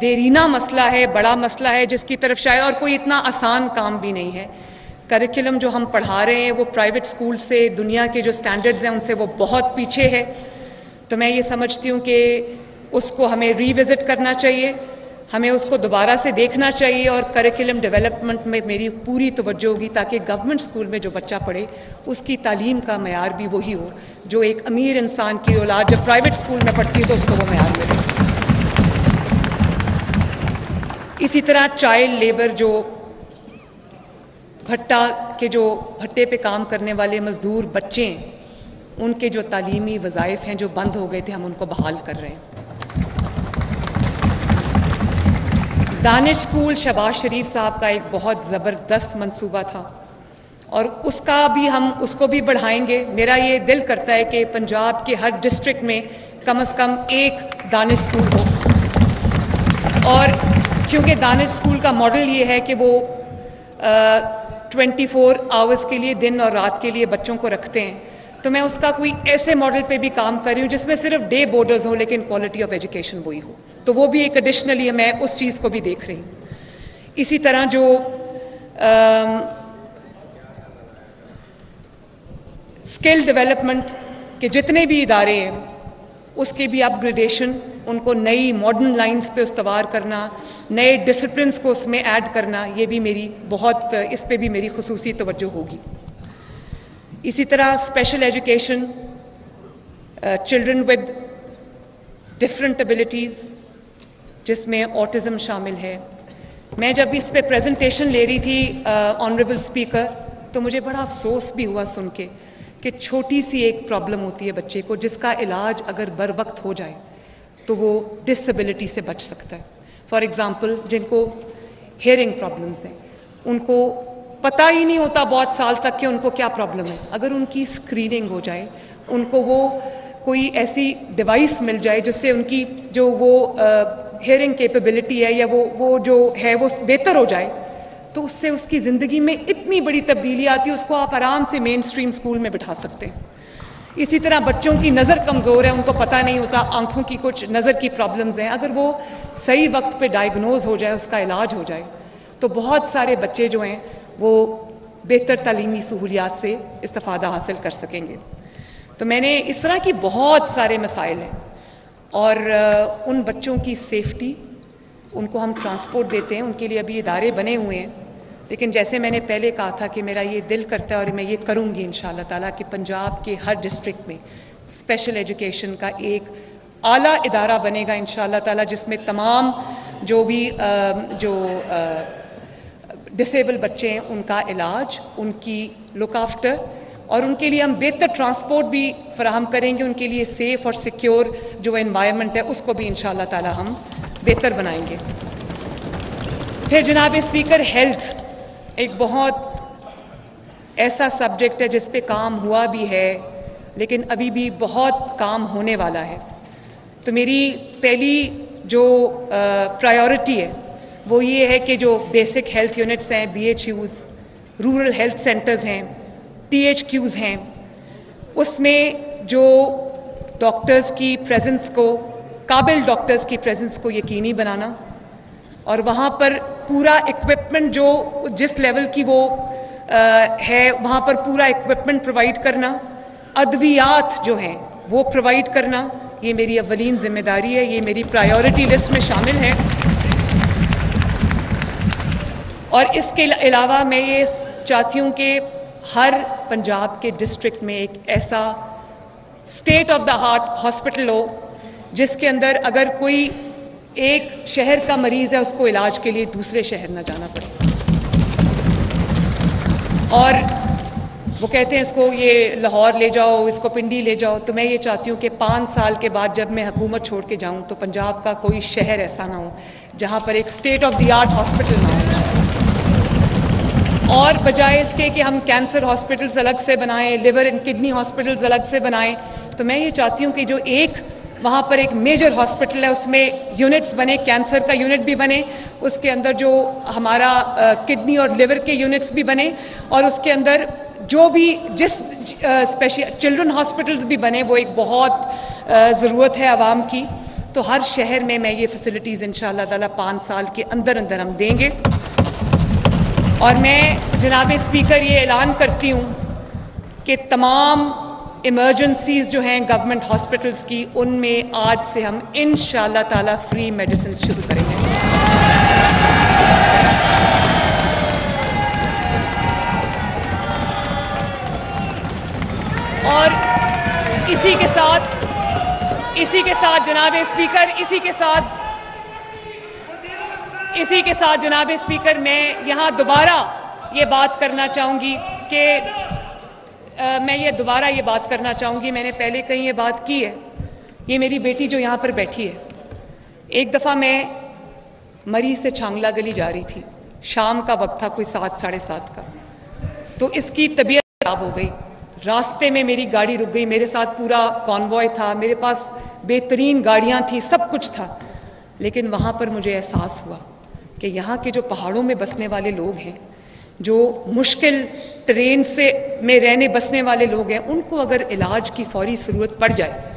देरीना मसला है, बड़ा मसला है, जिसकी तरफ़ शायद और कोई इतना आसान काम भी नहीं है। करिकुलम जो हम पढ़ा रहे हैं, वो प्राइवेट स्कूल से, दुनिया के जो स्टैंडर्ड्स हैं, उनसे वो बहुत पीछे है। तो मैं ये समझती हूँ कि उसको हमें रीविज़िट करना चाहिए, हमें उसको दोबारा से देखना चाहिए और करिकुलम डेवलपमेंट में मेरी पूरी तवज्जो होगी ताकि गवर्नमेंट स्कूल में जो बच्चा पढ़े, उसकी तालीम का मैार भी वही हो, जो एक अमीर इंसान की औलाद जब प्राइवेट स्कूल में पढ़ती है तो उसको वो मैार मिले। इसी तरह चाइल्ड लेबर जो भट्टा के जो भट्टे पे काम करने वाले मज़दूर बच्चे उनके जो तालीमी वज़ाइफ हैं जो बंद हो गए थे, हम उनको बहाल कर रहे हैं। दानिश स्कूल शबाज शरीफ साहब का एक बहुत ज़बरदस्त मंसूबा था। और उसका भी हम, उसको भी बढ़ाएँगे। मेरा ये दिल करता है कि पंजाब के हर डिस्ट्रिक्ट में कम अज़ कम एक दानिश स्कूल हो। और क्योंकि दानिश स्कूल का मॉडल ये है कि वो ट्वेंटी फोर आवर्स के लिए दिन और रात के लिए बच्चों को रखते हैं। तो मैं उसका कोई ऐसे मॉडल पे भी काम कर रही हूँ जिसमें सिर्फ़ डे बोर्डर्स हो, लेकिन क्वालिटी ऑफ़ एजुकेशन वही हो। तो वो भी एक एडिशनली मैं उस चीज़ को भी देख रही हूँ। इसी तरह जो स्किल डेवलपमेंट के जितने भी इदारे हैं, उसके भी अपग्रेडेशन उनको नई मॉडर्न लाइंस पे उसवार करना, नए डिसिप्लिन को उसमें ऐड करना, ये भी मेरी बहुत, इस पर भी मेरी खसूसी तवज्जो होगी। इसी तरह special education children with different abilities जिसमें ऑटिज़म शामिल है। मैं जब इस पे प्रेजेंटेशन ले रही थी ऑनरेबल uh, स्पीकर तो मुझे बड़ा अफसोस भी हुआ सुन के कि छोटी सी एक प्रॉब्लम होती है बच्चे को जिसका इलाज अगर बर वक्त हो जाए तो वो डिसबिलिटी से बच सकता है। फॉर एग्ज़ाम्पल जिनको हेयरिंग प्रॉब्लम्स हैं उनको पता ही नहीं होता बहुत साल तक कि उनको क्या प्रॉब्लम है। अगर उनकी स्क्रीनिंग हो जाए उनको वो कोई ऐसी डिवाइस मिल जाए जिससे उनकी जो वो हेयरिंग कैपेबिलिटी है या वो वो जो है, वो बेहतर हो जाए तो उससे उसकी ज़िंदगी में इतनी बड़ी तब्दीली आती है, उसको आप आराम से मेन स्ट्रीम स्कूल में बिठा सकते हैं। इसी तरह बच्चों की नज़र कमज़ोर है, उनको पता नहीं होता, आँखों की कुछ नज़र की प्रॉब्लम्स हैं। अगर वो सही वक्त पे डायग्नोज हो जाए, उसका इलाज हो जाए तो बहुत सारे बच्चे जो हैं, वो बेहतर तलीमी सहूलियात से इस्ता हासिल कर सकेंगे। तो मैंने इस तरह की बहुत सारे मसाइल हैं। और उन बच्चों की सेफ्टी उनको हम ट्रांसपोर्ट देते हैं, उनके लिए अभी इदारे बने हुए हैं। लेकिन जैसे मैंने पहले कहा था कि मेरा ये दिल करता है और मैं ये करूँगी इन ताला कि पंजाब के हर डिस्ट्रिक्ट में स्पेशल एजुकेशन का एक आला इदारा बनेगा इन ताला, जिसमें तमाम जो भी जो डिसेबल बच्चे हैं, उनका इलाज, उनकी लुक आफ्टर और उनके लिए हम बेहतर ट्रांसपोर्ट भी फराहम करेंगे, उनके लिए सेफ़ और सिक्योर जो इन्वायरमेंट है, उसको भी इन ताला हम बेहतर बनाएँगे। फिर जनाब स्पीकर हेल्थ एक बहुत ऐसा सब्जेक्ट है जिस पे काम हुआ भी है, लेकिन अभी भी बहुत काम होने वाला है। तो मेरी पहली जो प्रायोरिटी है, वो ये है कि जो बेसिक हेल्थ यूनिट्स हैं B H Us rural health centres हैं टी एच क्यूज़ हैं उसमें जो डॉक्टर्स की प्रेजेंस को काबिल डॉक्टर्स की प्रेजेंस को यकीनी बनाना और वहाँ पर पूरा इक्विपमेंट जो जिस लेवल की वो आ, है वहाँ पर पूरा इक्विपमेंट प्रोवाइड करना अद्वियात जो हैं वो प्रोवाइड करना ये मेरी अवलिन ज़िम्मेदारी है ये मेरी प्रायोरिटी लिस्ट में शामिल है। और इसके अलावा मैं ये चाहती हूँ कि हर पंजाब के डिस्ट्रिक्ट में एक ऐसा state of the heart hospital हो, जिसके अंदर अगर कोई एक शहर का मरीज़ है, उसको इलाज के लिए दूसरे शहर ना जाना पड़े। और वो कहते हैं, इसको ये लाहौर ले जाओ, इसको पिंडी ले जाओ। तो मैं ये चाहती हूँ कि पाँच साल के बाद जब मैं हुकूमत छोड़ के जाऊँ तो पंजाब का कोई शहर ऐसा ना हो, जहाँ पर एक state of the art hospital ना हो। और बजाय इसके कि हम कैंसर हॉस्पिटल्स अलग से बनाएँ, लिवर एंड किडनी हॉस्पिटल्स अलग से बनाएँ तो मैं ये चाहती हूँ कि जो एक, वहाँ पर एक मेजर हॉस्पिटल है, उसमें यूनिट्स बने, कैंसर का यूनिट भी बने, उसके अंदर जो हमारा किडनी और लिवर के यूनिट्स भी बने, और उसके अंदर जो भी जिस स्पेशल, चिल्ड्रन हॉस्पिटल्स भी बने, वो एक बहुत ज़रूरत है आवाम की तो हर शहर में मैं ये फैसिलिटीज़ इन ताला पाँच साल के अंदर अंदर हम देंगे। और मैं जनाब स्पीकर ये ऐलान करती हूँ कि तमाम इमरजेंसीज जो हैं गवर्नमेंट हॉस्पिटल्स की, उनमें आज से हम इन ताला फ्री मेडिसिन शुरू करेंगे। और इसी के साथ, इसी के साथ जनाब स्पीकर इसी के साथ इसी के साथ जनाब स्पीकर, मैं यहाँ दोबारा ये बात करना चाहूँगी कि मैं ये दोबारा ये बात करना चाहूँगी। मैंने पहले कहीं ये बात की है। ये मेरी बेटी जो यहाँ पर बैठी है। एक दफ़ा मैं मरी से छांगला गली जा रही थी। शाम का वक्त था, कोई सात, साढ़े सात का। तो इसकी तबीयत खराब हो गई। रास्ते में मेरी गाड़ी रुक गई। मेरे साथ पूरा कॉन्वॉय था। मेरे पास बेहतरीन गाड़ियाँ थी। सब कुछ था। लेकिन वहाँ पर मुझे एहसास हुआ कि यहाँ के जो पहाड़ों में बसने वाले लोग हैं, जो मुश्किल ट्रेन से में रहने, बसने वाले लोग हैं, उनको अगर इलाज की फौरी ज़रूरत पड़ जाए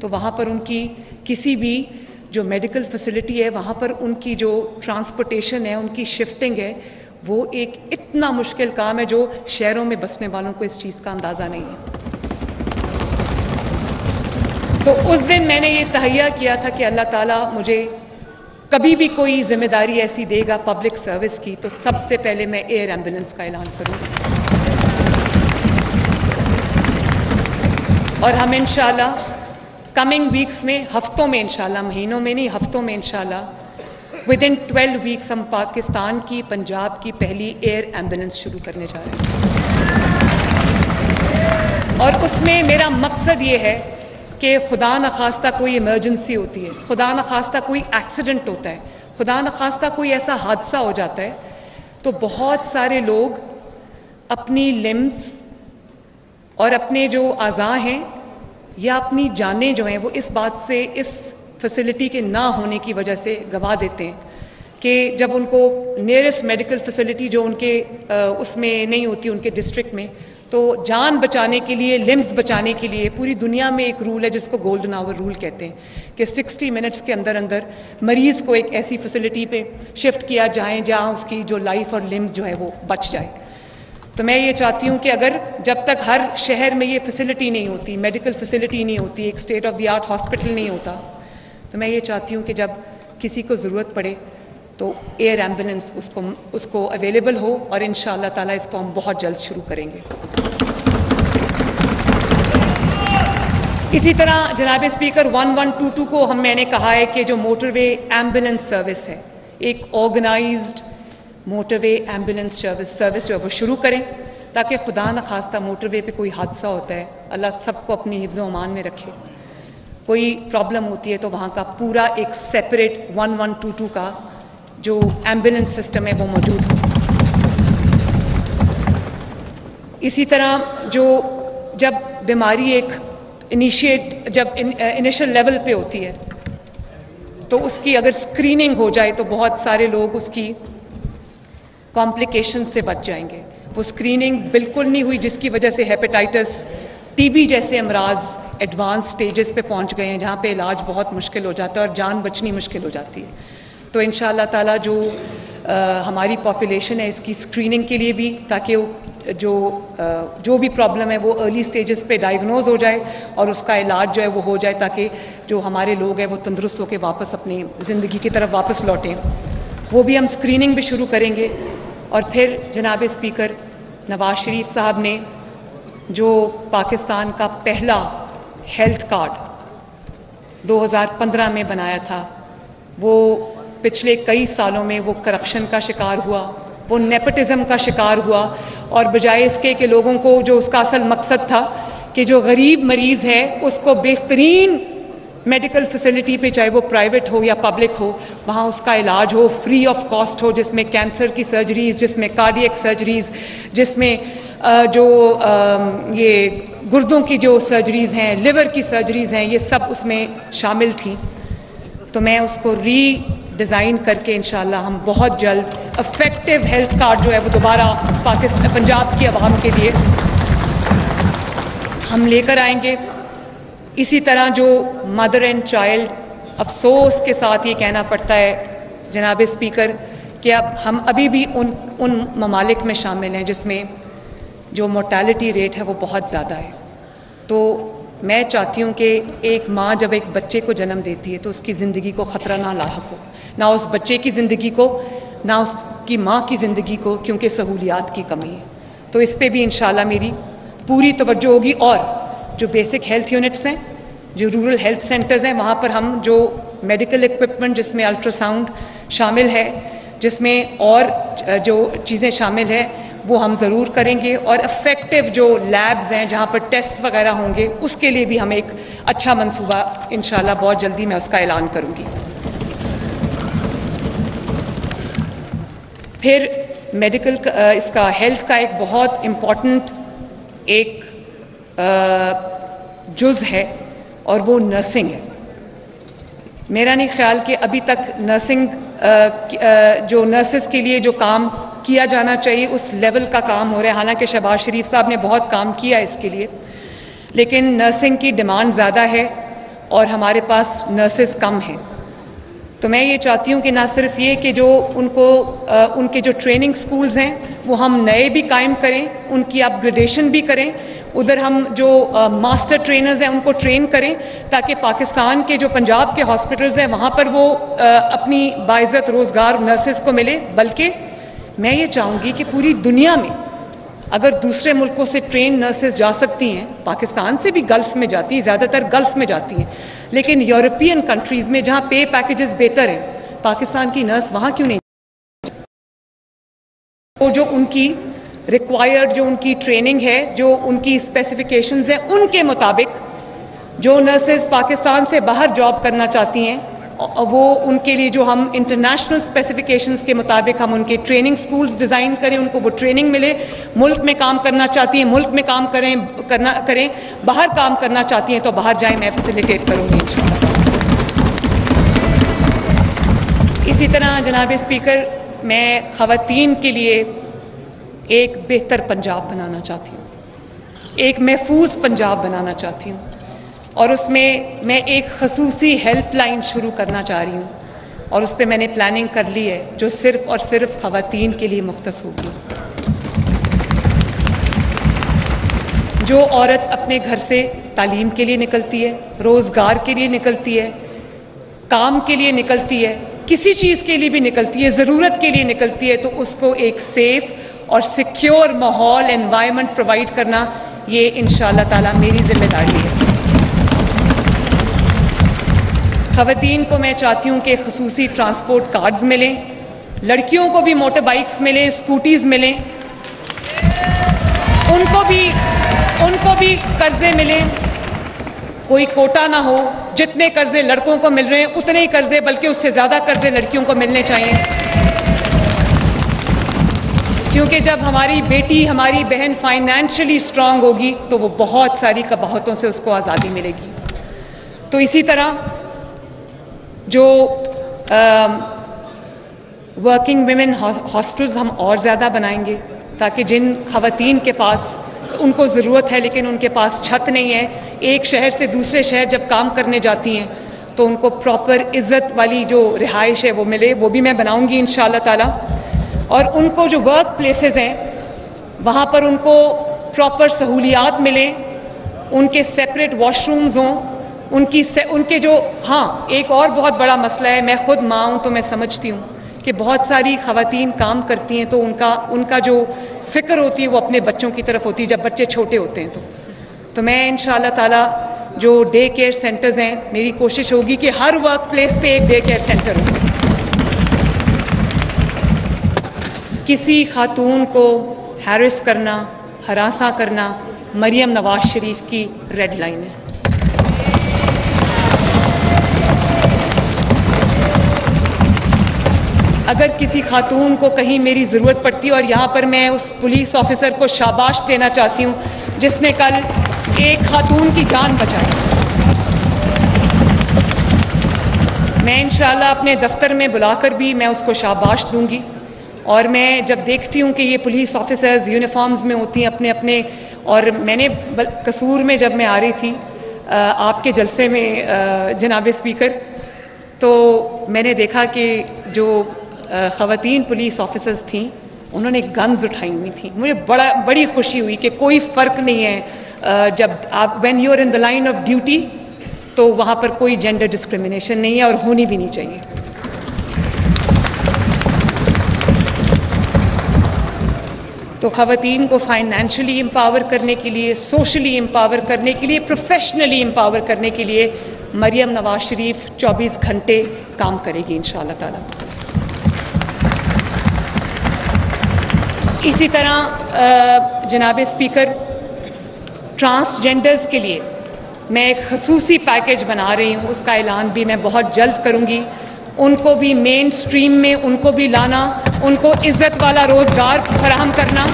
तो वहाँ पर उनकी किसी भी जो मेडिकल फैसिलिटी है, वहाँ पर उनकी जो ट्रांसपोर्टेशन है, उनकी शिफ्टिंग है, वो एक इतना मुश्किल काम है जो शहरों में बसने वालों को इस चीज़ का अंदाज़ा नहीं है। तो उस दिन मैंने ये तहैया किया था कि अल्लाह ताला मुझे कभी भी कोई ज़िम्मेदारी ऐसी देगा पब्लिक सर्विस की तो सबसे पहले मैं एयर एंबुलेंस का ऐलान करूँगी। और हम इन कमिंग वीक्स में, हफ्तों में इंशाल्लाह, महीनों में नहीं, हफ्तों में इंशाल्लाह विद इन ट्वेल्व वीक्स हम पाकिस्तान की, पंजाब की पहली एयर एंबुलेंस शुरू करने जा रहे हैं। और उसमें मेरा मकसद ये है कि खुदा न खास्ता कोई इमरजेंसी होती है। खुदा न खास्ता कोई एक्सीडेंट होता है। खुदा न खास्ता कोई ऐसा हादसा हो जाता है। तो बहुत सारे लोग अपनी लिम्स और अपने जो अज़ा हैं या अपनी जानें जो हैं, वो इस बात से, इस फैसिलिटी के ना होने की वजह से गवा देते हैं कि जब उनको नियरेस्ट मेडिकल फैसिलिटी जो उनके उसमें नहीं होती, उनके डिस्ट्रिक्ट में तो जान बचाने के लिए लिम्स बचाने के लिए पूरी दुनिया में एक रूल है जिसको गोल्डन आवर रूल कहते हैं कि 60 मिनट्स के अंदर अंदर मरीज़ को एक ऐसी फैसिलिटी पे शिफ्ट किया जाए जहाँ उसकी जो लाइफ और लिम्स जो है वो बच जाए। तो मैं ये चाहती हूँ कि अगर जब तक हर शहर में ये फैसिलिटी नहीं होती मेडिकल फैसिलिटी नहीं होती, एक state of the art hospital नहीं होता तो मैं ये चाहती हूँ कि जब किसी को ज़रूरत पड़े तो एयर एंबुलेंस उसको उसको अवेलेबल हो और इन ताला इसको हम बहुत जल्द शुरू करेंगे। इसी तरह जनाब speaker one one two two को हम, मैंने कहा है कि जो मोटरवे एंबुलेंस सर्विस है, एक organised motorway ambulance service service जो है वो शुरू करें, ताकि खुदा न खास्ता मोटरवे पे कोई हादसा होता है, अल्लाह सबको अपनी हिफ्ज़ अमान में रखे। कोई प्रॉब्लम होती है तो वहाँ का पूरा एक separate one one two two का जो एंबुलेंस सिस्टम है वो मौजूद हो। इसी तरह जो जब बीमारी एक इनिशिएट जब इनिशियल लेवल पे होती है तो उसकी अगर स्क्रीनिंग हो जाए तो बहुत सारे लोग उसकी कॉम्प्लिकेशन से बच जाएँगे। वो स्क्रीनिंग बिल्कुल नहीं हुई, जिसकी वजह से हेपेटाइटिस टीबी जैसे अमराज एडवांस स्टेजेस पे पहुँच गए हैं, जहाँ पे इलाज बहुत मुश्किल हो जाता है और जान बचनी मुश्किल हो जाती है। तो इन ताला जो आ, हमारी पॉपुलेशन है इसकी स्क्रीनिंग के लिए भी ताकि जो आ, जो भी प्रॉब्लम है वो अर्ली स्टेजेस पे डायग्नोज हो जाए और उसका इलाज जो है वो हो जाए ताकि जो हमारे लोग हैं वो तंदुरुस्त होकर वापस अपनी ज़िंदगी की तरफ़ वापस लौटें। वो भी हम स्क्रीनिंग भी शुरू करेंगे। और फिर जनाब स्पीकर नवाज़ शरीफ साहब ने जो पाकिस्तान का पहला हेल्थ कार्ड 2015 में बनाया था वो पिछले कई सालों में वो करप्शन का शिकार हुआ, वो नेपटिज़म का शिकार हुआ और बजाय इसके कि लोगों को जो उसका असल मकसद था कि जो गरीब मरीज़ है, उसको बेहतरीन मेडिकल फैसिलिटी पे चाहे वो प्राइवेट हो या पब्लिक हो, वहाँ उसका इलाज हो फ्री ऑफ़ कॉस्ट हो, जिसमें कैंसर की सर्जरीज़ जिसमें कार्डियक सर्जरीज़ जिसमें जो ये गुर्दों की जो सर्जरीज़ हैं लिवर की सर्जरीज़ हैं, ये सब उसमें शामिल थी। तो मैं उसको री डिज़ाइन करके इन हम बहुत जल्द अफेक्टिव हेल्थ कार्ड जो है वो दोबारा पाकिस्तान पंजाब की आवाम के लिए हम लेकर आएँगे। इसी तरह जो मदर एंड चाइल्ड अफसोस के साथ ये कहना पड़ता है, जनाब स्पीकर कि अब हम अभी भी उन उन ममालिक में शामिल हैं जिसमें जो मोर्टालिटी रेट है वो बहुत ज़्यादा है। तो मैं चाहती हूँ कि एक माँ जब एक बच्चे को जन्म देती है तो उसकी ज़िंदगी को ख़तरा ना लाक हो। ना उस बच्चे की ज़िंदगी को, ना उसकी माँ की ज़िंदगी को, क्योंकि सहूलियात की कमी है। तो इस पर भी इन मेरी पूरी तवज्जो होगी। और जो बेसिक हेल्थ यूनिट्स हैं, जो रूरल हेल्थ सेंटर्स हैं, वहाँ पर हम जो मेडिकल इक्विपमेंट जिसमें अल्ट्रासाउंड शामिल है, जिसमें और, जो चीज़ें शामिल है वो हम ज़रूर करेंगे और इफ़ेक्टिव जो लैब्स हैं, जहाँ पर टेस्ट वगैरह होंगे, उसके लिए भी हम एक अच्छा मंसूबा इन बहुत जल्दी मैं उसका ऐलान करूँगी। फिर मेडिकल इसका हेल्थ का एक बहुत इंपॉर्टेंट एक जुज़ है और वो नर्सिंग है। मेरा नहीं ख्याल कि अभी तक नर्सिंग जो नर्सेस के लिए जो काम किया जाना चाहिए उस लेवल का काम हो रहा है। हालाँकि शहबाज शरीफ साहब ने बहुत काम किया इसके लिए लेकिन नर्सिंग की डिमांड ज़्यादा है और हमारे पास नर्सेस कम हैं। तो मैं ये चाहती हूँ कि ना सिर्फ़ ये कि जो उनको आ, उनके जो ट्रेनिंग स्कूल्स हैं वो हम नए भी कायम करें उनकी अपग्रेडेशन भी करें उधर हम जो आ, मास्टर ट्रेनर्स हैं उनको ट्रेन करें ताकि पाकिस्तान के जो पंजाब के हॉस्पिटल्स हैं वहाँ पर वो आ, अपनी बाइज़त रोज़गार नर्सेज को मिले बल्कि मैं ये चाहूँगी कि पूरी दुनिया में अगर दूसरे मुल्कों से ट्रेन नर्सेज जा सकती हैं, पाकिस्तान से भी गल्फ़ में जाती हैं, ज़्यादातर गल्फ़ में जाती हैं, लेकिन यूरोपियन कंट्रीज़ में जहाँ पे पैकेजेस बेहतर हैं, पाकिस्तान की नर्स वहाँ क्यों नहीं? वो जो उनकी रिक्वायर्ड जो उनकी ट्रेनिंग है, जो उनकी स्पेसिफिकेशंस हैं, उनके मुताबिक जो नर्सेज पाकिस्तान से बाहर जॉब करना चाहती हैं वो उनके लिए जो हम इंटरनेशनल स्पेसिफिकेशंस के मुताबिक हम उनके ट्रेनिंग स्कूल्स डिज़ाइन करें, उनको वो ट्रेनिंग मिले, मुल्क में काम करना चाहती हैं, मुल्क में काम करें, करना, करें, बाहर काम करना चाहती हैं तो बाहर जाएँ, मैं फैसिलिटेट करूँगी इन इसी तरह जनाब स्पीकर मैं ख़वातीन के लिए एक बेहतर पंजाब बनाना चाहती हूँ, एक महफूज पंजाब बनाना चाहती हूँ। और उसमें मैं एक खसूसी हेल्पलाइन शुरू करना चाह रही हूँ। और उस पर मैंने प्लानिंग कर ली है, जो सिर्फ़ और सिर्फ़ ख़वातीन के लिए मुख्त होगी। जो औरत अपने घर से तालीम के लिए निकलती है, रोज़गार के लिए निकलती है, काम के लिए निकलती है, किसी चीज़ के लिए भी निकलती है, ज़रूरत के लिए निकलती है तो उसको एक सेफ़ और सिक्योर माहौल एनवायरनमेंट प्रोवाइड करना, ये इन ताला मेरी ज़िम्मेदारी है। ख़वान को मैं चाहती हूँ कि खसूसी ट्रांसपोर्ट कार्ड्स मिलें, लड़कियों को भी मोटर बाइक्स मिलें, स्कूटीज़ मिलें, उनको भी उनको भी कर्ज़े मिलें। कोई कोटा ना हो, जितने कर्ज़े लड़कों को मिल रहे हैं, उतने ही कर्ज़े, बल्कि उससे ज़्यादा कर्ज़े लड़कियों को मिलने चाहिए। क्योंकि जब हमारी बेटी, हमारी बहन फाइनेंशियली स्ट्रांग होगी तो वो बहुत सारी कबाहतों से उसको आज़ादी मिलेगी। तो इसी तरह जो वर्किंग वेमेन हॉस्टल्स हम और ज़्यादा बनाएँगे, ताकि जिन खातन के पास उनको ज़रूरत है, लेकिन उनके पास छत नहीं है, एक शहर से दूसरे शहर जब काम करने जाती हैं तो उनको प्रॉपर इज़्ज़त वाली जो रिहाइश है वो मिले, वो भी मैं बनाऊँगी इन ताला। और उनको जो वर्क प्लेसेस हैं, वहाँ पर उनको प्रॉपर सहूलियात मिलें, उनके सेपरेट वॉशरूम्स हों उनकी से, उनके जो हाँ एक और बहुत बड़ा मसला है मैं ख़ुद माँ हूँ तो मैं समझती हूँ कि बहुत सारी खातन काम करती हैं तो उनका उनका जो फ़िक्र होती है वो अपने बच्चों की तरफ़ होती है जब बच्चे छोटे होते हैं तो। तो मैं इन ताला जो डे केयर सेंटर्स हैं मेरी कोशिश होगी कि हर वर्क प्लेस पे एक डे केयर सेंटर हो। किसी खातून को हैरिस करना हरासा करना मरियम नवाज़ शरीफ की रेड लाइन है। अगर किसी खातून को कहीं मेरी ज़रूरत पड़ती और यहाँ पर मैं उस पुलिस ऑफिसर को शाबाश देना चाहती हूँ, जिसने कल एक खातून की जान बचाई। मैं इन अपने दफ्तर में बुलाकर भी मैं उसको शाबाश दूँगी और मैं जब देखती हूँ कि ये पुलिस ऑफिसर्स यूनिफॉर्म्स में होती हैं अपने अपने, और मैंने कसूर में जब मैं आ रही थी आपके जलसे में जनाब स्पीकर तो मैंने देखा कि जो ख़वातीन पुलिस ऑफिसर्स थी, उन्होंने गन्स उठाई हुई थी। मुझे बड़ा, बड़ी खुशी हुई कि कोई फ़र्क नहीं है जब आप when you are in the line of duty तो वहाँ पर कोई जेंडर डिस्क्रिमिनेशन नहीं है और होनी भी नहीं चाहिए। तो ख़वातीन को फाइनेंशियली एम्पावर करने के लिए सोशली एम्पावर करने के लिए प्रोफेशनली एम्पावर करने के लिए मरियम नवाज़ शरीफ 24 घंटे काम करेगी इन ताला। इसी तरह जनाब स्पीकर, ट्रांसजेंडर्स के लिए मैं एक खसूसी पैकेज बना रही हूँ, उसका ऐलान भी मैं बहुत जल्द करूँगी। उनको भी मेन स्ट्रीम में, उनको भी लाना, उनको इज़्ज़त वाला रोज़गार फराहम करना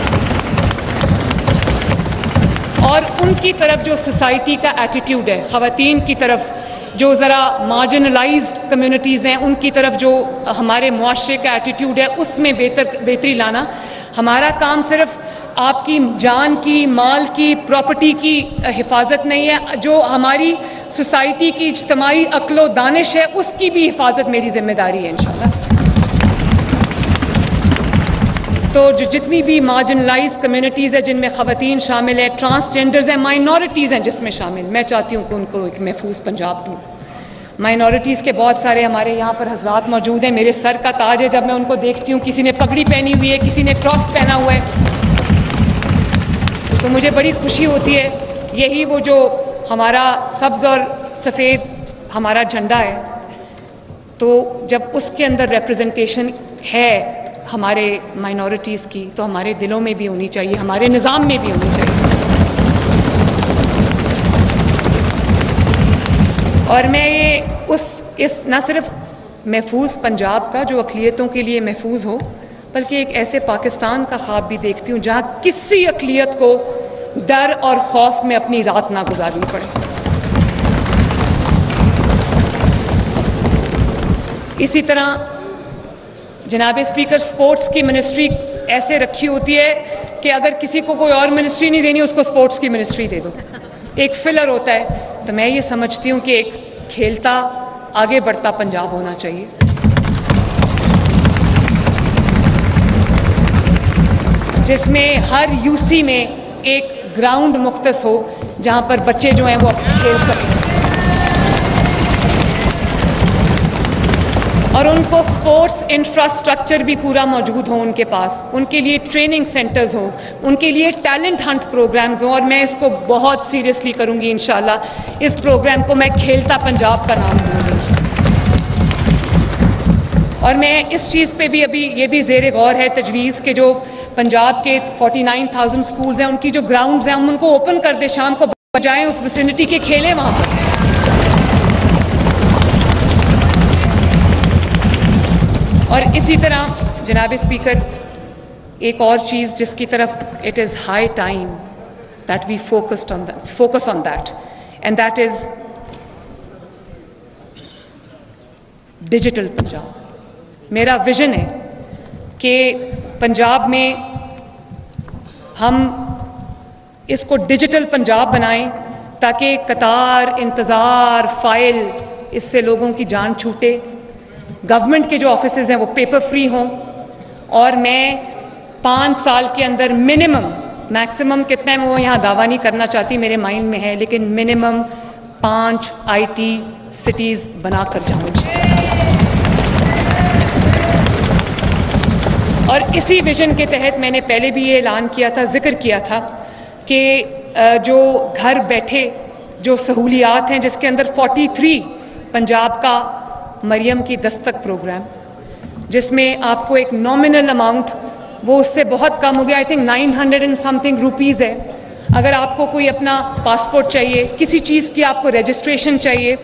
और उनकी तरफ़ जो सोसाइटी का एटीट्यूड है, ख़वातीन की तरफ़ जो ज़रा मार्जिनलाइज कम्युनिटीज़ हैं, उनकी तरफ़ जो हमारे मुआरे का एटीट्यूड है, उसमें बेहतर, बेहतरी लाना। हमारा काम सिर्फ़ आपकी जान की, माल की प्रॉपर्टी की हिफाजत नहीं है। जो हमारी सोसाइटी की इज्तमाही अक्लो दानिश है, उसकी भी हिफाजत मेरी ज़िम्मेदारी है इन तो जो जितनी भी मार्जिनलाइज कम्युनिटीज़ है, जिनमें ख़वान शामिल है ट्रांसजेंडर्स हैं माइनॉरिटीज़ हैं जिसमें शामिल। मैं चाहती हूँ कि उनको एक महफूज पंजाब दूँ। माइनॉरिटीज़ के बहुत सारे हमारे यहाँ पर हजरात मौजूद हैं। मेरे सर का ताज है जब मैं उनको देखती हूँ, किसी ने पगड़ी पहनी हुई है, किसी ने क्रॉस पहना हुआ है। तो मुझे बड़ी खुशी होती है। यही वो जो हमारा सब्ज़ और सफ़ेद हमारा झंडा है। तो जब उसके अंदर रिप्रेजेंटेशन है हमारे माइनॉरिटीज़ की तो हमारे दिलों में भी होनी चाहिए, हमारे निज़ाम में भी होनी चाहिए। और मैं ये उस, इस, न सिर्फ़ महफूज पंजाब का, जो अकलीतों के लिए महफूज हो, बल्कि एक ऐसे पाकिस्तान का ख्वाब भी देखती हूँ, जहाँ किसी अकलीत को डर और खौफ में अपनी रात ना गुजारनी पड़े। इसी तरह, जनाब स्पीकर, स्पोर्ट्स की मिनिस्ट्री ऐसे रखी होती है कि अगर किसी को कोई और मिनिस्ट्री नहीं देनी, उसको स्पोर्ट्स की मिनिस्ट्री दे दो। एक फिलर होता है। तो मैं ये समझती हूँ कि एक खेलता, आगे बढ़ता पंजाब होना चाहिए। जिसमें हर यूसी में एक ग्राउंड मुख्त हो, जहाँ पर बच्चे जो हैं वो खेल सकें। और उनको स्पोर्ट्स इंफ्रास्ट्रक्चर भी पूरा मौजूद हो उनके पास। उनके लिए ट्रेनिंग सेंटर्स हो उनके लिए टैलेंट हंट प्रोग्राम्स हो और मैं इसको बहुत सीरियसली करूँगी इन इस प्रोग्राम को मैं खेलता पंजाब का नाम दूँगी। और मैं इस चीज़ पे भी अभी ये भी जेर गौर है तजवीज़ के जो पंजाब के 49,000 स्कूल्स हैं उनकी जो ग्राउंड्स हैं हम उनको ओपन कर दें शाम को बजाएँ उस विसिनिटी के खेलें वहाँ पर। और इसी तरह, जनाब स्पीकर एक और चीज़ जिसकी तरफ़ it is high time that we focused on focus on that and that is digital Punjab मेरा विजन है कि पंजाब में हम इसको डिजिटल पंजाब बनाएँ ताकि कतार, इंतज़ार फ़ाइल इससे लोगों की जान छूटे। गवर्नमेंट के जो ऑफ़िस हैं वो पेपर फ्री हों और मैं पाँच साल के अंदर मिनिमम मैक्सिमम कितना है वो यहाँ दावा नहीं करना चाहती, मेरे माइंड में है, लेकिन मिनिमम पाँच आईटी सिटीज़ बना कर जाऊँगी और इसी विजन के तहत मैंने पहले भी ये ऐलान किया था, ज़िक्र किया था कि जो घर बैठे जो सहूलियात हैं, जिसके अंदर 43 पंजाब का मरियम की दस्तक प्रोग्राम, जिसमें आपको एक नॉमिनल अमाउंट वो उससे बहुत कम हो गया। I think nine hundred and something rupees है। अगर आपको कोई अपना पासपोर्ट चाहिए, किसी चीज़ की आपको रजिस्ट्रेशन चाहिए,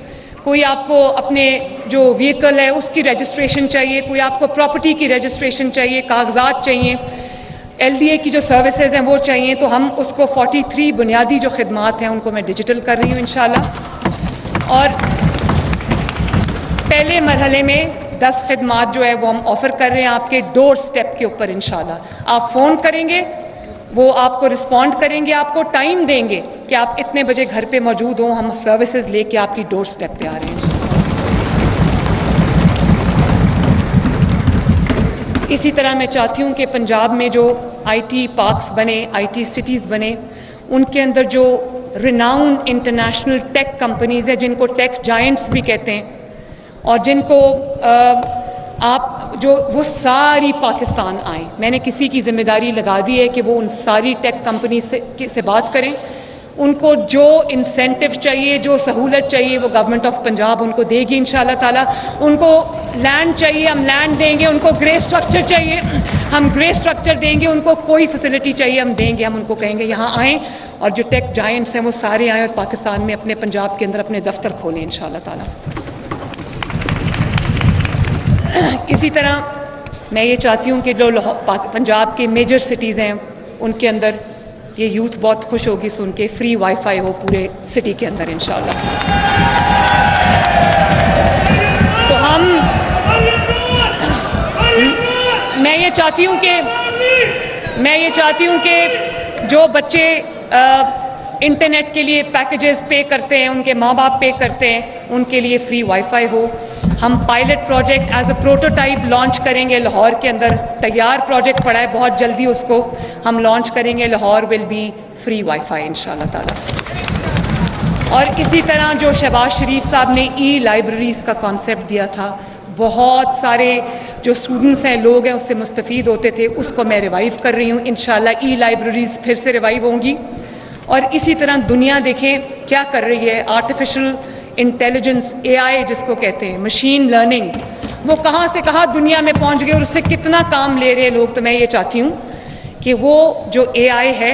कोई आपको अपने जो व्हीकल है, उसकी रजिस्ट्रेशन चाहिए, कोई आपको प्रॉपर्टी की रजिस्ट्रेशन चाहिए, कागजात चाहिए एलडीए की जो सर्विसेज़ हैं, वो चाहिए तो हम उसको 43 बुनियादी जो खदमात हैं, उनको मैं डिजिटल कर रही हूँ इन और पहले मरहले में दस खदमात जो है वो हम ऑफ़र कर रहे हैं आपके डोर स्टेप के ऊपर इन आप फ़ोन करेंगे, वो आपको रिस्पॉन्ड करेंगे, आपको टाइम देंगे कि आप इतने बजे घर पे मौजूद हों, हम सर्विसेज़ लेके आपकी डोर स्टेप पे आ रहे हैं। इसी तरह मैं चाहती हूँ कि पंजाब में जो आईटी पार्क्स बने आईटी सिटीज़ बने, उनके अंदर जो रिनाउंड इंटरनेशनल टेक कंपनीज़ हैं, जिनको टेक जाइंट्स भी कहते हैं और जिनको आप जो, वो सारी पाकिस्तान आए। मैंने किसी की ज़िम्मेदारी लगा दी है कि वो उन सारी टेक कंपनी से से बात करें। उनको जो इंसेंटिव चाहिए, जो सहूलत चाहिए, वो गवर्नमेंट ऑफ़ पंजाब उनको देगी इन ताला। उनको लैंड चाहिए, हम लैंड देंगे, उनको ग्रे स्ट्रक्चर चाहिए। हम ग्रे स्ट्रक्चर देंगे, उनको कोई फैसिलिटी चाहिए, हम देंगे, हम उनको कहेंगे, यहाँ आएँ। और जो टेक जाइंट्स हैं, वो सारे आएँ और पाकिस्तान में अपने, पंजाब के अंदर अपने दफ्तर खोलें इन ताला। इसी तरह मैं ये चाहती हूँ कि जो पंजाब के मेजर सिटीज़ हैं, उनके अंदर ये यूथ बहुत खुश होगी सुन के फ्री वाईफाई हो पूरे सिटी के अंदर इन तो हम, मैं ये चाहती हूँ कि, मैं ये चाहती हूँ कि जो बच्चे इंटरनेट के लिए पैकेजेस पे करते हैं, उनके माँ बाप पे करते हैं, उनके लिए फ्री वाईफाई हो। हम pilot project as a prototype launch करेंगे लाहौर के अंदर। तैयार प्रोजेक्ट पड़ा है बहुत जल्दी उसको। हम लॉन्च करेंगे Lahore will be free wifi इन ताला। और इसी तरह जो शहबाज शरीफ साहब ने ई लाइब्रेरीज़ का कॉन्सेप्ट दिया था, बहुत सारे जो स्टूडेंट्स हैं, लोग हैं, उससे मुस्तफ़ होते थे, उसको मैं रिवाइव कर रही हूँ। इन ई लाइब्रेरीज़ फिर से रिवाइव होंगी। और इसी तरह दुनिया देखें, क्या कर रही है? आर्टिफिशियल इंटेलिजेंस एआई जिसको कहते हैं मशीन लर्निंग वो कहाँ से कहाँ दुनिया में पहुँच गए और उससे कितना काम ले रहे हैं लोग? तो मैं ये चाहती हूँ कि वो जो एआई है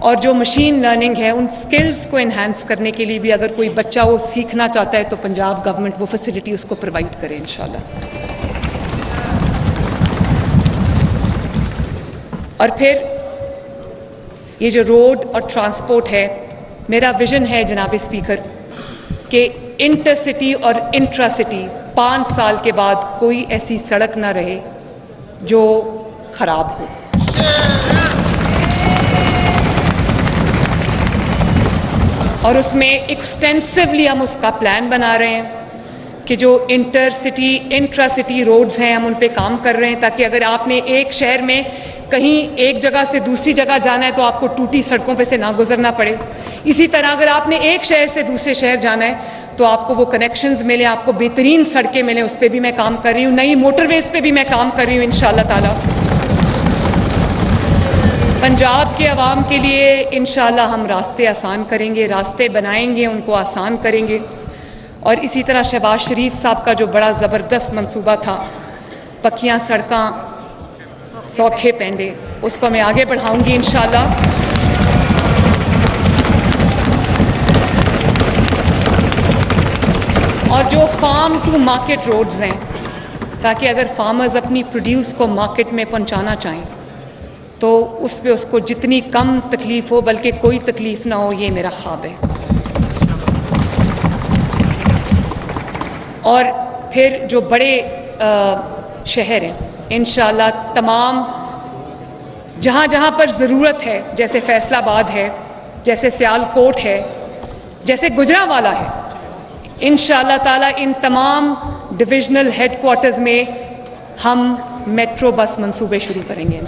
और जो मशीन लर्निंग है, उन स्किल्स को इन्हांस करने के लिए भी अगर कोई बच्चा वो सीखना चाहता है तो पंजाब गवर्नमेंट वो फैसिलिटी उसको प्रोवाइड करे इन और फिर ये जो रोड और ट्रांसपोर्ट है, मेरा विजन है जनाब स्पीकर, कि इंटरसिटी और इंट्रासिटी पाँच साल के बाद कोई ऐसी सड़क ना रहे जो ख़राब हो। और उसमें एक्सटेंसिवली हम उसका प्लान बना रहे हैं कि जो inter city intra city roads हैं, हम उन पे काम कर रहे हैं, ताकि अगर आपने एक शहर में कहीं एक जगह से दूसरी जगह जाना है तो आपको टूटी सड़कों पे से ना गुजरना पड़े। इसी तरह अगर आपने एक शहर से दूसरे शहर जाना है तो आपको वो कनेक्शंस मिले, आपको बेहतरीन सड़कें मिले, उस पर भी मैं काम कर रही हूँ। नई मोटरवेज पे भी मैं काम कर रही हूँ इन ताला। पंजाब के अवाम के लिए इन हम रास्ते आसान करेंगे, रास्ते बनाएँगे, उनको आसान करेंगे। और इसी तरह शहबाज शरीफ साहब का जो बड़ा ज़बरदस्त मंसूबा था पक्या सड़कें सौखे पेंडे। उसको मैं आगे बढ़ाऊँगी इन और जो फार्म टू मार्केट रोड्स हैं ताकि अगर फार्मर्स अपनी प्रोड्यूस को मार्केट में पहुंचाना चाहें तो उस पर उसको जितनी कम तकलीफ़ हो बल्कि कोई तकलीफ़ ना हो ये मेरा ख्वाब है। और फिर जो बड़े आ, शहर हैं इन तमाम जहाँ जहाँ पर ज़रूरत है, जैसे फैसलाबाद है, जैसे सियालकोट है, जैसे गुजरावाला है इन ताला इन तमाम डिविजनल हेडकोार्टर्स में हम मेट्रो बस मंसूबे शुरू करेंगे इन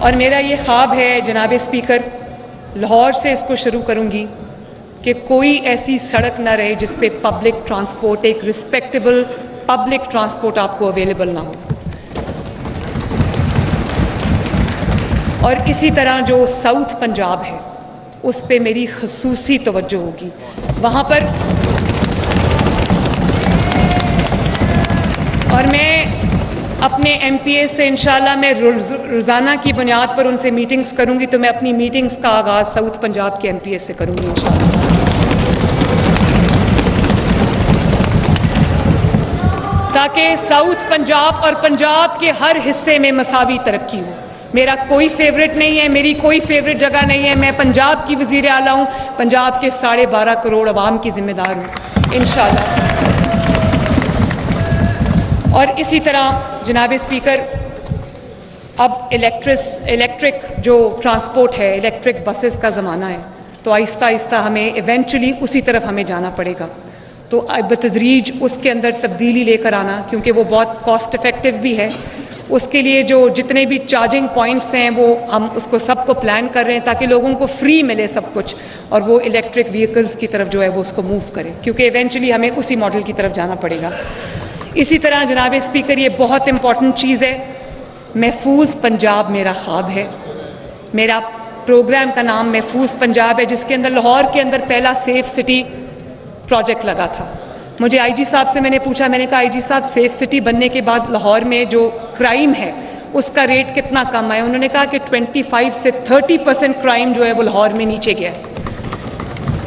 और मेरा ये ख्वाब है जनाब स्पीकर, लाहौर से इसको शुरू करूँगी। कि कोई ऐसी सड़क ना रहे जिस पे पब्लिक ट्रांसपोर्ट एक रिस्पेक्टेबल पब्लिक ट्रांसपोर्ट आपको अवेलेबल ना हो। और इसी तरह जो साउथ पंजाब है, उस पर मेरी खसूसी तवज्जो होगी। वहाँ पर और मैं अपने एम से इंशाल्लाह मैं रोज़ाना की बुनियाद पर उनसे मीटिंग्स करूँगी तो मैं अपनी मीटिंग्स का आगाज़ साउथ पंजाब के एम से करूँगी इंशाल्लाह। ताकि साउथ पंजाब और पंजाब के हर हिस्से में मसावी तरक्की हो। मेरा कोई फेवरेट नहीं है, मेरी कोई फेवरेट जगह नहीं है। मैं पंजाब की वज़ीर आला हूँ, पंजाब के साढ़े बारह करोड़ आवाम की जिम्मेदार हूँ। इन और इसी तरह, जनाब स्पीकर, अब इलेक्ट्रिस इलेक्ट्रिक जो ट्रांसपोर्ट है इलेक्ट्रिक बसेस का ज़माना है तो आहिस्ता आहिस्ता हमें इवेंचुअली उसी तरफ़ हमें जाना पड़ेगा। तो बतदरीज उसके अंदर तब्दीली लेकर आना, क्योंकि वो बहुत कॉस्ट इफ़ेक्टिव भी है। उसके लिए जो जितने भी चार्जिंग पॉइंट्स हैं, वो हम उसको सबको प्लान कर रहे हैं, ताकि लोगों को फ्री मिले सब कुछ, और वो इलेक्ट्रिक व्हीकल्स की तरफ़ जो है, वो उसको मूव करें, क्योंकि इवेंचुअली हमें उसी मॉडल की तरफ़ जाना पड़ेगा। इसी तरह जनाब स्पीकर, ये बहुत इंपॉर्टेंट चीज़ है। महफूज पंजाब मेरा ख्वाब है। मेरा प्रोग्राम का नाम महफूज पंजाब है, जिसके अंदर लाहौर के अंदर पहला सेफ़ सिटी प्रोजेक्ट लगा था। मुझे आईजी साहब से मैंने पूछा, मैंने कहा आईजी साहब, सेफ़ सिटी बनने के बाद लाहौर में जो क्राइम है, उसका रेट कितना कम है उन्होंने कहा कि 25 से 30 परसेंट क्राइम जो है, वो लाहौर में नीचे गया। है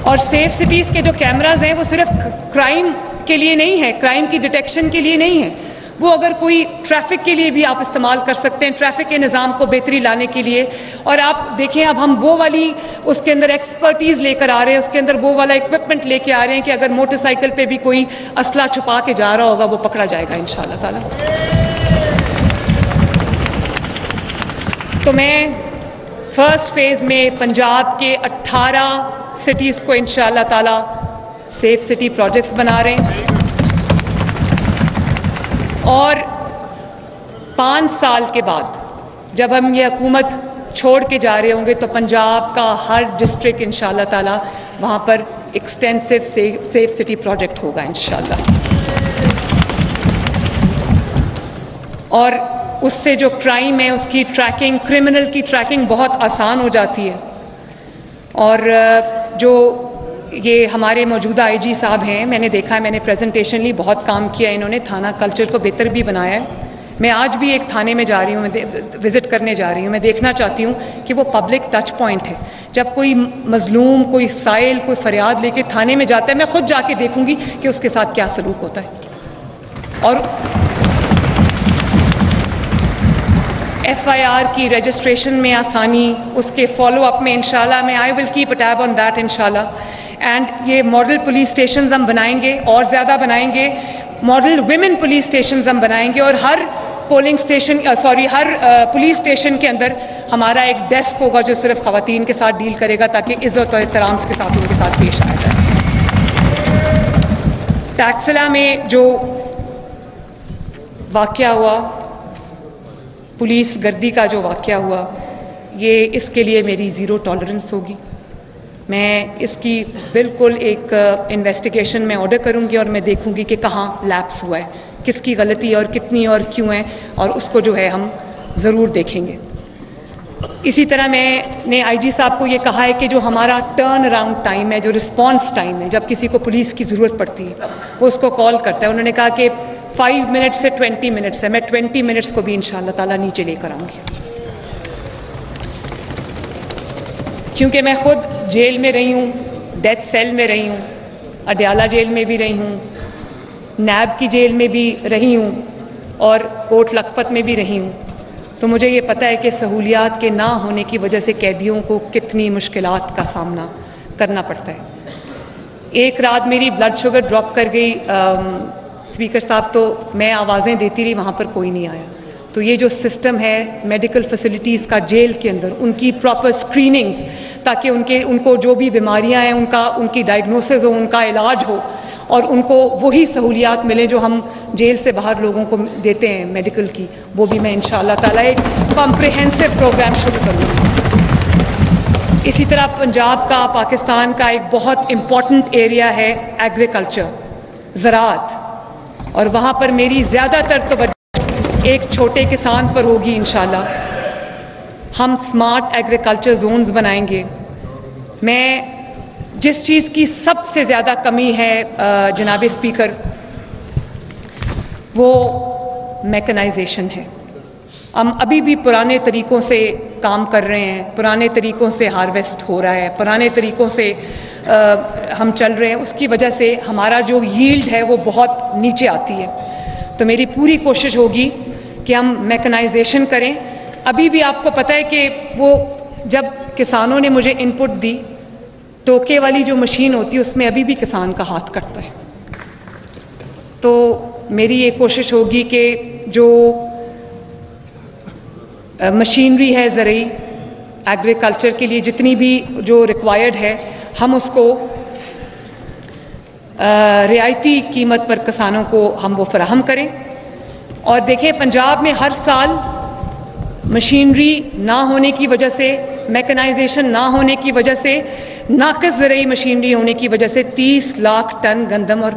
और सेफ़ सिटीज़ के जो कैमराज हैं, वो सिर्फ़ क्राइम के लिए नहीं है क्राइम की डिटेक्शन के लिए नहीं है। वो अगर कोई ट्रैफ़िक के लिए भी आप इस्तेमाल कर सकते हैं ट्रैफ़िक के निज़ाम को बेहतरी लाने के लिए। और आप देखें, अब हम वो वाली, उसके अंदर एक्सपर्टीज़ लेकर आ रहे हैं, उसके अंदर वो वाला इक्विपमेंट लेके आ रहे हैं कि अगर मोटरसाइकिल पे भी कोई असला छुपा के जा रहा होगा, वो पकड़ा जाएगा इन ताला। तो मैं फ़र्स्ट फ़ेज़ में पंजाब के 18 सिटीज़ को इन ताला सेफ़ सिटी प्रोजेक्ट्स बना रहे हैं। और पाँच साल के बाद, जब हम ये हुकूमत छोड़ के जा रहे होंगे तो पंजाब का हर डिस्ट्रिक्ट इन ताला, वहाँ पर extensive safe safe city project होगा इन और उससे जो क्राइम है, उसकी ट्रैकिंग क्रिमिनल की ट्रैकिंग बहुत आसान हो जाती है। और जो ये हमारे मौजूदा आईजी साहब हैं, मैंने देखा है, मैंने प्रेजेंटेशन ली, बहुत काम किया इन्होंने, थाना कल्चर को बेहतर भी बनाया है। मैं आज भी एक थाने में जा रही हूँ, मैं विज़िट करने जा रही हूँ, मैं देखना चाहती हूँ कि वो पब्लिक टच पॉइंट है। जब कोई मजलूम, कोई साइल कोई फरियाद लेके थाने में जाता है, मैं खुद जाके देखूँगी कि उसके साथ क्या सलूक होता है। और एफआईआर की रजिस्ट्रेशन में आसानी, उसके फॉलो अप में इंशाल्लाह, मैं I will keep tab on that इंशाल्लाह। एंड ये मॉडल पुलिस स्टेशन हम बनाएँगे, और ज़्यादा बनाएँगे। मॉडल वुमेन पुलिस स्टेशन हम बनाएँगे, और हर पोलिंग स्टेशन सॉरी हर पुलिस स्टेशन के अंदर हमारा एक डेस्क होगा जो सिर्फ़ खातन के साथ डील करेगा, ताकि इज़्ज़त और एहतराम के साथ उनके साथ पेश आया जाए। टैक्सला में जो वाक़ हुआ पुलिस गर्दी का जो वाक़ हुआ, ये इसके लिए मेरी ज़ीरो टॉलरेंस होगी। मैं इसकी बिल्कुल एक इन्वेस्टिगेशन में ऑर्डर करूँगी और मैं देखूँगी कि कहाँ लैप्स हुआ है, किसकी गलती और कितनी और क्यों है, और उसको जो है हम ज़रूर देखेंगे। इसी तरह मैंने आईजी साहब को ये कहा है कि जो हमारा टर्न अराउंड टाइम है, जो रिस्पांस टाइम है, जब किसी को पुलिस की ज़रूरत पड़ती है, वो उसको कॉल करता है। उन्होंने कहा कि फाइव मिनट्स से ट्वेंटी मिनट्स है। मैं ट्वेंटी मिनट्स को भी इन ताला नीचे लेकर आऊँगी। क्योंकि मैं खुद जेल में रही हूँ डेथ सेल में रही हूँ, अडयाला जेल में भी रही हूँ नैब की जेल में भी रही हूँ और कोट लखपत में भी रही हूँ। तो मुझे ये पता है कि सहूलियात के ना होने की वजह से कैदियों को कितनी मुश्किल का सामना करना पड़ता है। एक रात मेरी ब्लड शुगर ड्रॉप कर गई स्पीकर साहब तो मैं आवाज़ें देती रही, वहाँ पर कोई नहीं आया। तो ये जो सिस्टम है मेडिकल फैसिलिटीज़ का जेल के अंदर, उनकी प्रॉपर स्क्रीनिंग्स ताकि उनके, उनको जो भी बीमारियाँ हैं, उनका, उनकी डायग्नोसिस हो, उनका इलाज हो, और उनको वही सहूलियात मिले जो हम जेल से बाहर लोगों को देते हैं मेडिकल की। वो भी मैं इन ताला एक कॉम्प्रिहेंसिव प्रोग्राम शुरू करूँगी इसी तरह पंजाब का, पाकिस्तान का एक बहुत इंपॉर्टेंट एरिया है एग्रीकल्चर ज़रात और वहाँ पर मेरी ज़्यादातर तो एक छोटे किसान पर होगी इन हम स्मार्ट एग्रीकल्चर जोन्स बनाएँगे। मैं जिस चीज़ की सबसे ज़्यादा कमी है जनाब स्पीकर वो मैकनाइजेशन है। हम अभी भी पुराने तरीक़ों से काम कर रहे हैं, पुराने तरीक़ों से हार्वेस्ट हो रहा है, पुराने तरीक़ों से आ, हम चल रहे हैं उसकी वजह से हमारा जो यील्ड है वो बहुत नीचे आती है। तो मेरी पूरी कोशिश होगी कि हम मैकनाइजेशन करें। अभी भी आपको पता है कि वो जब किसानों ने मुझे इनपुट दी टोके वाली जो मशीन होती है उसमें अभी भी किसान का हाथ कटता है। तो मेरी ये कोशिश होगी कि जो मशीनरी है ज़रूरी एग्रीकल्चर के लिए जितनी भी जो रिक्वायर्ड है हम उसको रियायती कीमत पर किसानों को हम वो फराहम करें। और देखें, पंजाब में हर साल मशीनरी ना होने की वजह से मैकेनाइजेशन ना होने की वजह से, नाकस ज़रूरी मशीनरी होने की वजह से 30 लाख टन गंदम और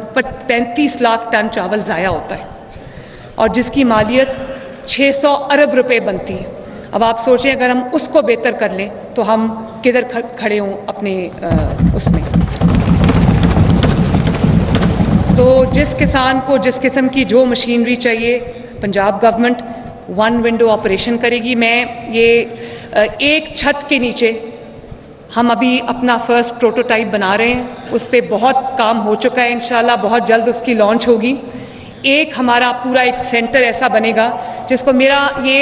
35 लाख टन चावल ज़ाया होता है। और जिसकी मालियत 600 अरब रुपए बनती है। अब आप सोचें अगर हम उसको बेहतर कर लें तो हम किधर खड़े हों अपने उसमें। तो जिस किसान को, जिस किस्म की जो मशीनरी चाहिए, Punjab government one window operation करेगी। मैं ये एक छत के नीचे हम अभी अपना फ़र्स्ट प्रोटोटाइप बना रहे हैं। उस पर बहुत काम हो चुका है इन बहुत जल्द उसकी लॉन्च होगी। एक हमारा पूरा एक सेंटर ऐसा बनेगा, जिसको मेरा ये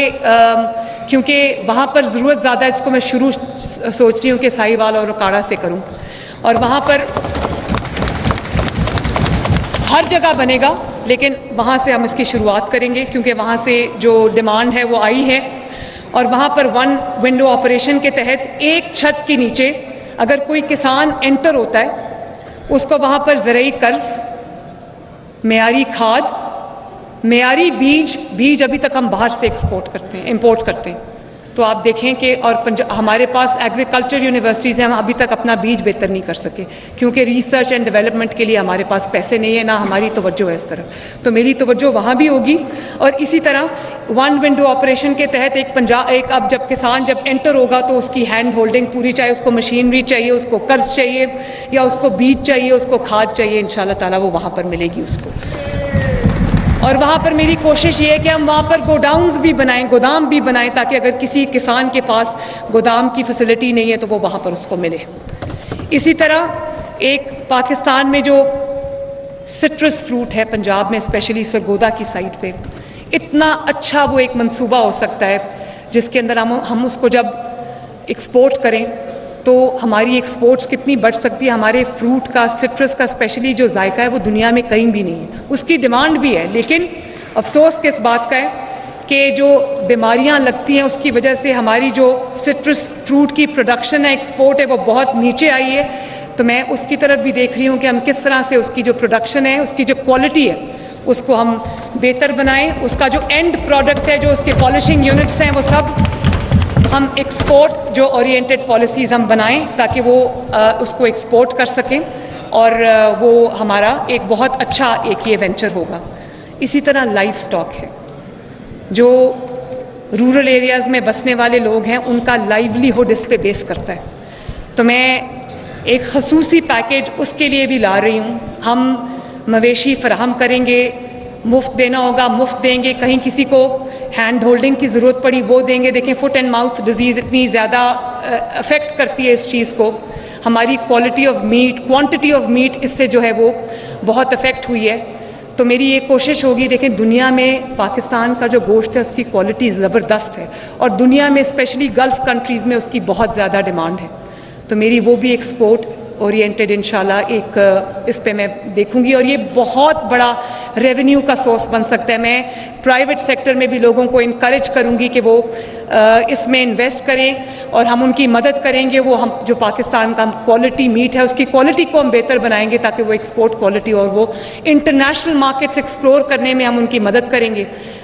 क्योंकि वहाँ पर ज़रूरत ज़्यादा है, इसको मैं शुरू सोच रही हूँ कि साहिवाल और काड़ा से करूँ। और वहाँ पर हर जगह बनेगा, लेकिन वहाँ से हम इसकी शुरुआत करेंगे, क्योंकि वहाँ से जो डिमांड है वो आई है। और वहाँ पर वन विंडो ऑपरेशन के तहत एक छत के नीचे अगर कोई किसान एंटर होता है, उसको वहाँ पर ज़रूरी कर्ज मैारी खाद मेयारी बीज बीज अभी तक हम बाहर से एक्सपोर्ट करते हैं इंपोर्ट करते हैं। तो आप देखें कि और हमारे पास एग्रीकल्चर यूनिवर्सिटीज़ हैं, हम अभी तक अपना बीज बेहतर नहीं कर सके। क्योंकि रिसर्च एंड डेवलपमेंट के लिए हमारे पास पैसे नहीं है, ना हमारी तवज्जो है इस तरफ़। तो मेरी तवज्जो वहाँ भी होगी। और इसी तरह वन विंडो ऑपरेशन के तहत एक पंजाब एक अब जब किसान जब एंटर होगा तो उसकी हैंड होल्डिंग पूरी चाहिए उसको मशीनरी चाहिए, उसको कर्ज चाहिए, या उसको बीज चाहिए, उसको खाद चाहिए इन ताला वो वहाँ पर मिलेगी उसको। और वहाँ पर मेरी कोशिश ये है कि हम वहाँ पर गोडाउन्स भी बनाएँ, गोदाम भी बनाएँ, ताकि अगर किसी किसान के पास गोदाम की फैसिलिटी नहीं है तो वो वहाँ पर उसको मिले। इसी तरह एक पाकिस्तान में जो सिट्रस फ्रूट है, पंजाब में स्पेशली सरगोदा की साइड पे, इतना अच्छा वो एक मंसूबा हो सकता है, जिसके अंदर हम हम उसको जब एक्सपोर्ट करें तो हमारी एक्सपोर्ट्स कितनी बढ़ सकती है? हमारे फ्रूट का सिट्रस का स्पेशली जो जायका है, वो दुनिया में कहीं भी नहीं है। उसकी डिमांड भी है, लेकिन अफसोस किस बात का है कि जो बीमारियाँ लगती हैं, उसकी वजह से हमारी जो सिट्रस फ्रूट की प्रोडक्शन है एक्सपोर्ट है, वो बहुत नीचे आई है। तो मैं उसकी तरफ़ भी देख रही हूँ कि हम किस तरह से उसकी जो प्रोडक्शन है, उसकी जो क्वालिटी है, उसको हम बेहतर बनाएँ। उसका जो एंड प्रोडक्ट है, जो उसके पॉलिशिंग यूनिट्स हैं, वो सब हम एक्सपोर्ट जो ओरिएंटेड पॉलिसीज़ हम बनाएँ ताकि वो आ, उसको एक्सपोर्ट कर सकें और वो हमारा एक बहुत अच्छा एक ये वेंचर होगा। इसी तरह लाइफ स्टॉक है। जो रूरल एरियाज़ में बसने वाले लोग हैं उनका लाइवलीहुड इस पर बेस करता है। तो मैं एक खसूसी पैकेज उसके लिए भी ला रही हूँ। हम मवेशी फराहम करेंगे मुफ़्त देना होगा, मुफ़्त देंगे, कहीं किसी को हैंड होल्डिंग की ज़रूरत पड़ी, वो देंगे। देखें फुट एंड माउथ डिज़ीज़ इतनी ज़्यादा अफेक्ट करती है इस चीज़ को। हमारी quality of meat quantity of meat इससे जो है वो बहुत अफेक्ट हुई है। तो मेरी ये कोशिश होगी, देखें, दुनिया में पाकिस्तान का जो गोश्त है, उसकी क्वालिटी ज़बरदस्त है और दुनिया में स्पेशली गल्फ़ कंट्रीज़ में, उसकी बहुत ज़्यादा डिमांड है। तो मेरी वो भी एक्सपोर्ट ओरिएंटेड इंशाल्लाह एक इस पे मैं देखूँगी। और ये बहुत बड़ा रेवेन्यू का सोर्स बन सकता है। मैं प्राइवेट सेक्टर में भी लोगों को इनक्रेज करूँगी कि वो इसमें इन्वेस्ट करें और हम उनकी मदद करेंगे। वो हम, जो पाकिस्तान का क्वालिटी मीट है, उसकी क्वालिटी को हम बेहतर बनाएँगे ताकि वो एक्सपोर्ट क्वालिटी और वो इंटरनेशनल मार्केट्स एक्सप्लोर करने में हम उनकी मदद करेंगे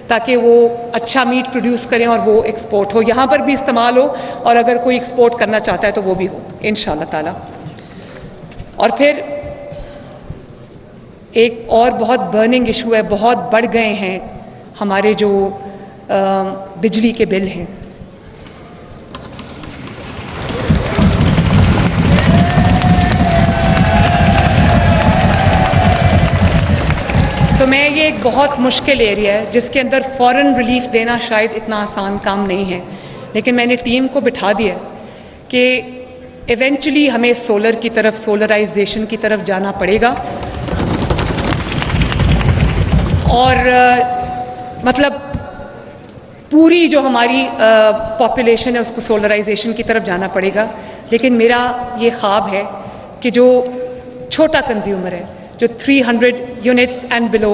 ताकि वो अच्छा मीट प्रोड्यूस करें और वो एक्सपोर्ट हो। यहाँ पर भी इस्तेमाल हो और अगर कोई एक्सपोर्ट करना चाहता है तो वो भी हो इन ताला। और फिर एक और बहुत बर्निंग इशू है बहुत बढ़ गए हैं हमारे जो आ, बिजली के बिल हैं। तो मैं ये एक बहुत मुश्किल एरिया है जिसके अंदर फ़ौरन रिलीफ देना शायद इतना आसान काम नहीं है लेकिन मैंने टीम को बिठा दिया कि इवेंचुअली हमें सोलर की तरफ़ सोलराइजेशन की तरफ़ जाना पड़ेगा। और आ, मतलब पूरी जो हमारी पॉपुलेशन है उसको सोलराइजेशन की तरफ़ जाना पड़ेगा। लेकिन मेरा ये ख्वाब है कि जो छोटा कंज्यूमर है जो 300 यूनिट्स एंड बिलो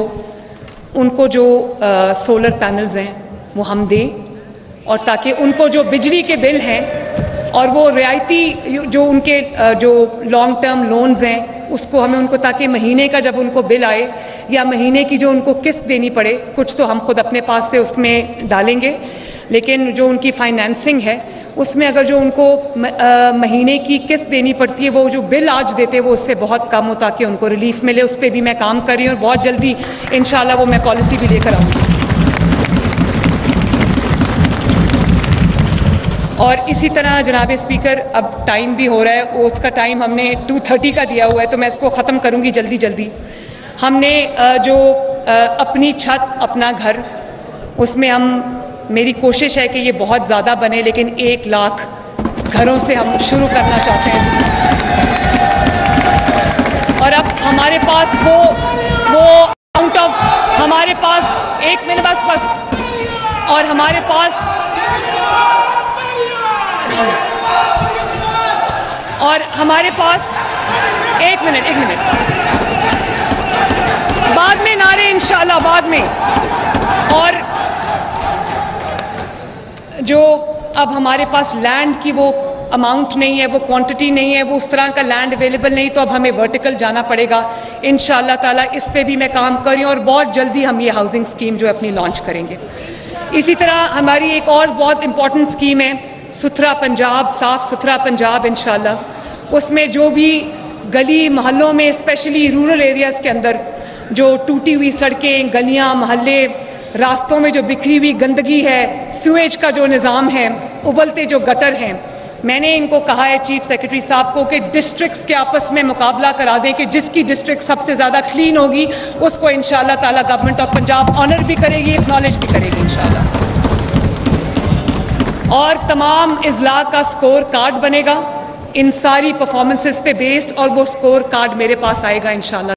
उनको जो सोलर पैनल्स हैं वो हम दें। और ताकि उनको जो बिजली के बिल हैं और वो रियायती जो उनके जो लॉन्ग टर्म लोन्स हैं, उसको हमें उनको, ताकि महीने का जब उनको बिल आए, या महीने की जो उनको किस्त देनी पड़े, कुछ तो हम खुद अपने पास से उसमें डालेंगे। लेकिन जो उनकी फाइनेंसिंग है, उसमें अगर जो उनको महीने की किस्त देनी पड़ती है, वो जो बिल आज देते हैं, वो उससे बहुत कम हो, ताकि उनको रिलीफ मिले। उस पर भी मैं काम कर रही हूँ और बहुत जल्दी इन वो मैं पॉलिसी भी लेकर आऊँगी। और इसी तरह जनाब स्पीकर, अब टाइम भी हो रहा है ओथ का टाइम हमने 2:30 का दिया हुआ है तो मैं इसको ख़त्म करूँगी जल्दी जल्दी। हमने जो अपनी छत, अपना घर, उसमें हम, मेरी कोशिश है कि ये बहुत ज़्यादा बने, लेकिन एक लाख घरों से हम शुरू करना चाहते हैं। और अब हमारे पास वो वो आउट ऑफ़ हमारे पास एक मिनट बस बस और हमारे पास और हमारे पास एक मिनट एक मिनट। बाद में नारे, इंशाल्लाह, बाद में। और जो अब हमारे पास लैंड की वो अमाउंट नहीं है, वो क्वांटिटी नहीं है, वो उस तरह का लैंड अवेलेबल नहीं तो अब हमें वर्टिकल जाना पड़ेगा। इन ताला इस पे भी मैं काम कर रही हूँ और बहुत जल्दी हम ये हाउसिंग स्कीम जो है अपनी लॉन्च करेंगे। इसी तरह हमारी एक और बहुत इंपॉर्टेंट स्कीम है सुथरा पंजाब, साफ़ सुथरा पंजाब इन उसमें जो भी गली मोहल्लों में स्पेशली रूरल एरियाज़ के अंदर, जो टूटी हुई सड़कें, गलियाँ, मोहल्ले, रास्तों में जो बिखरी हुई गंदगी है सुएज का जो निज़ाम है, उबलते जो गटर हैं, मैंने इनको कहा है चीफ सेक्रेटरी साहब को कि डिस्ट्रिक्ट्स के आपस में मुकाबला करा दें कि जिसकी डिस्ट्रिक्ट सबसे ज़्यादा क्लीन होगी, उसको इन ताला गवर्नमेंट ऑफ़ पंजाब ऑनर भी करेगी एक्नॉलेज भी करेगी इन और तमाम अजला का स्कोर कार्ड बनेगा। इन सारी परफॉर्मेंसेस पे बेस्ड और वो स्कोर कार्ड मेरे पास आएगा इन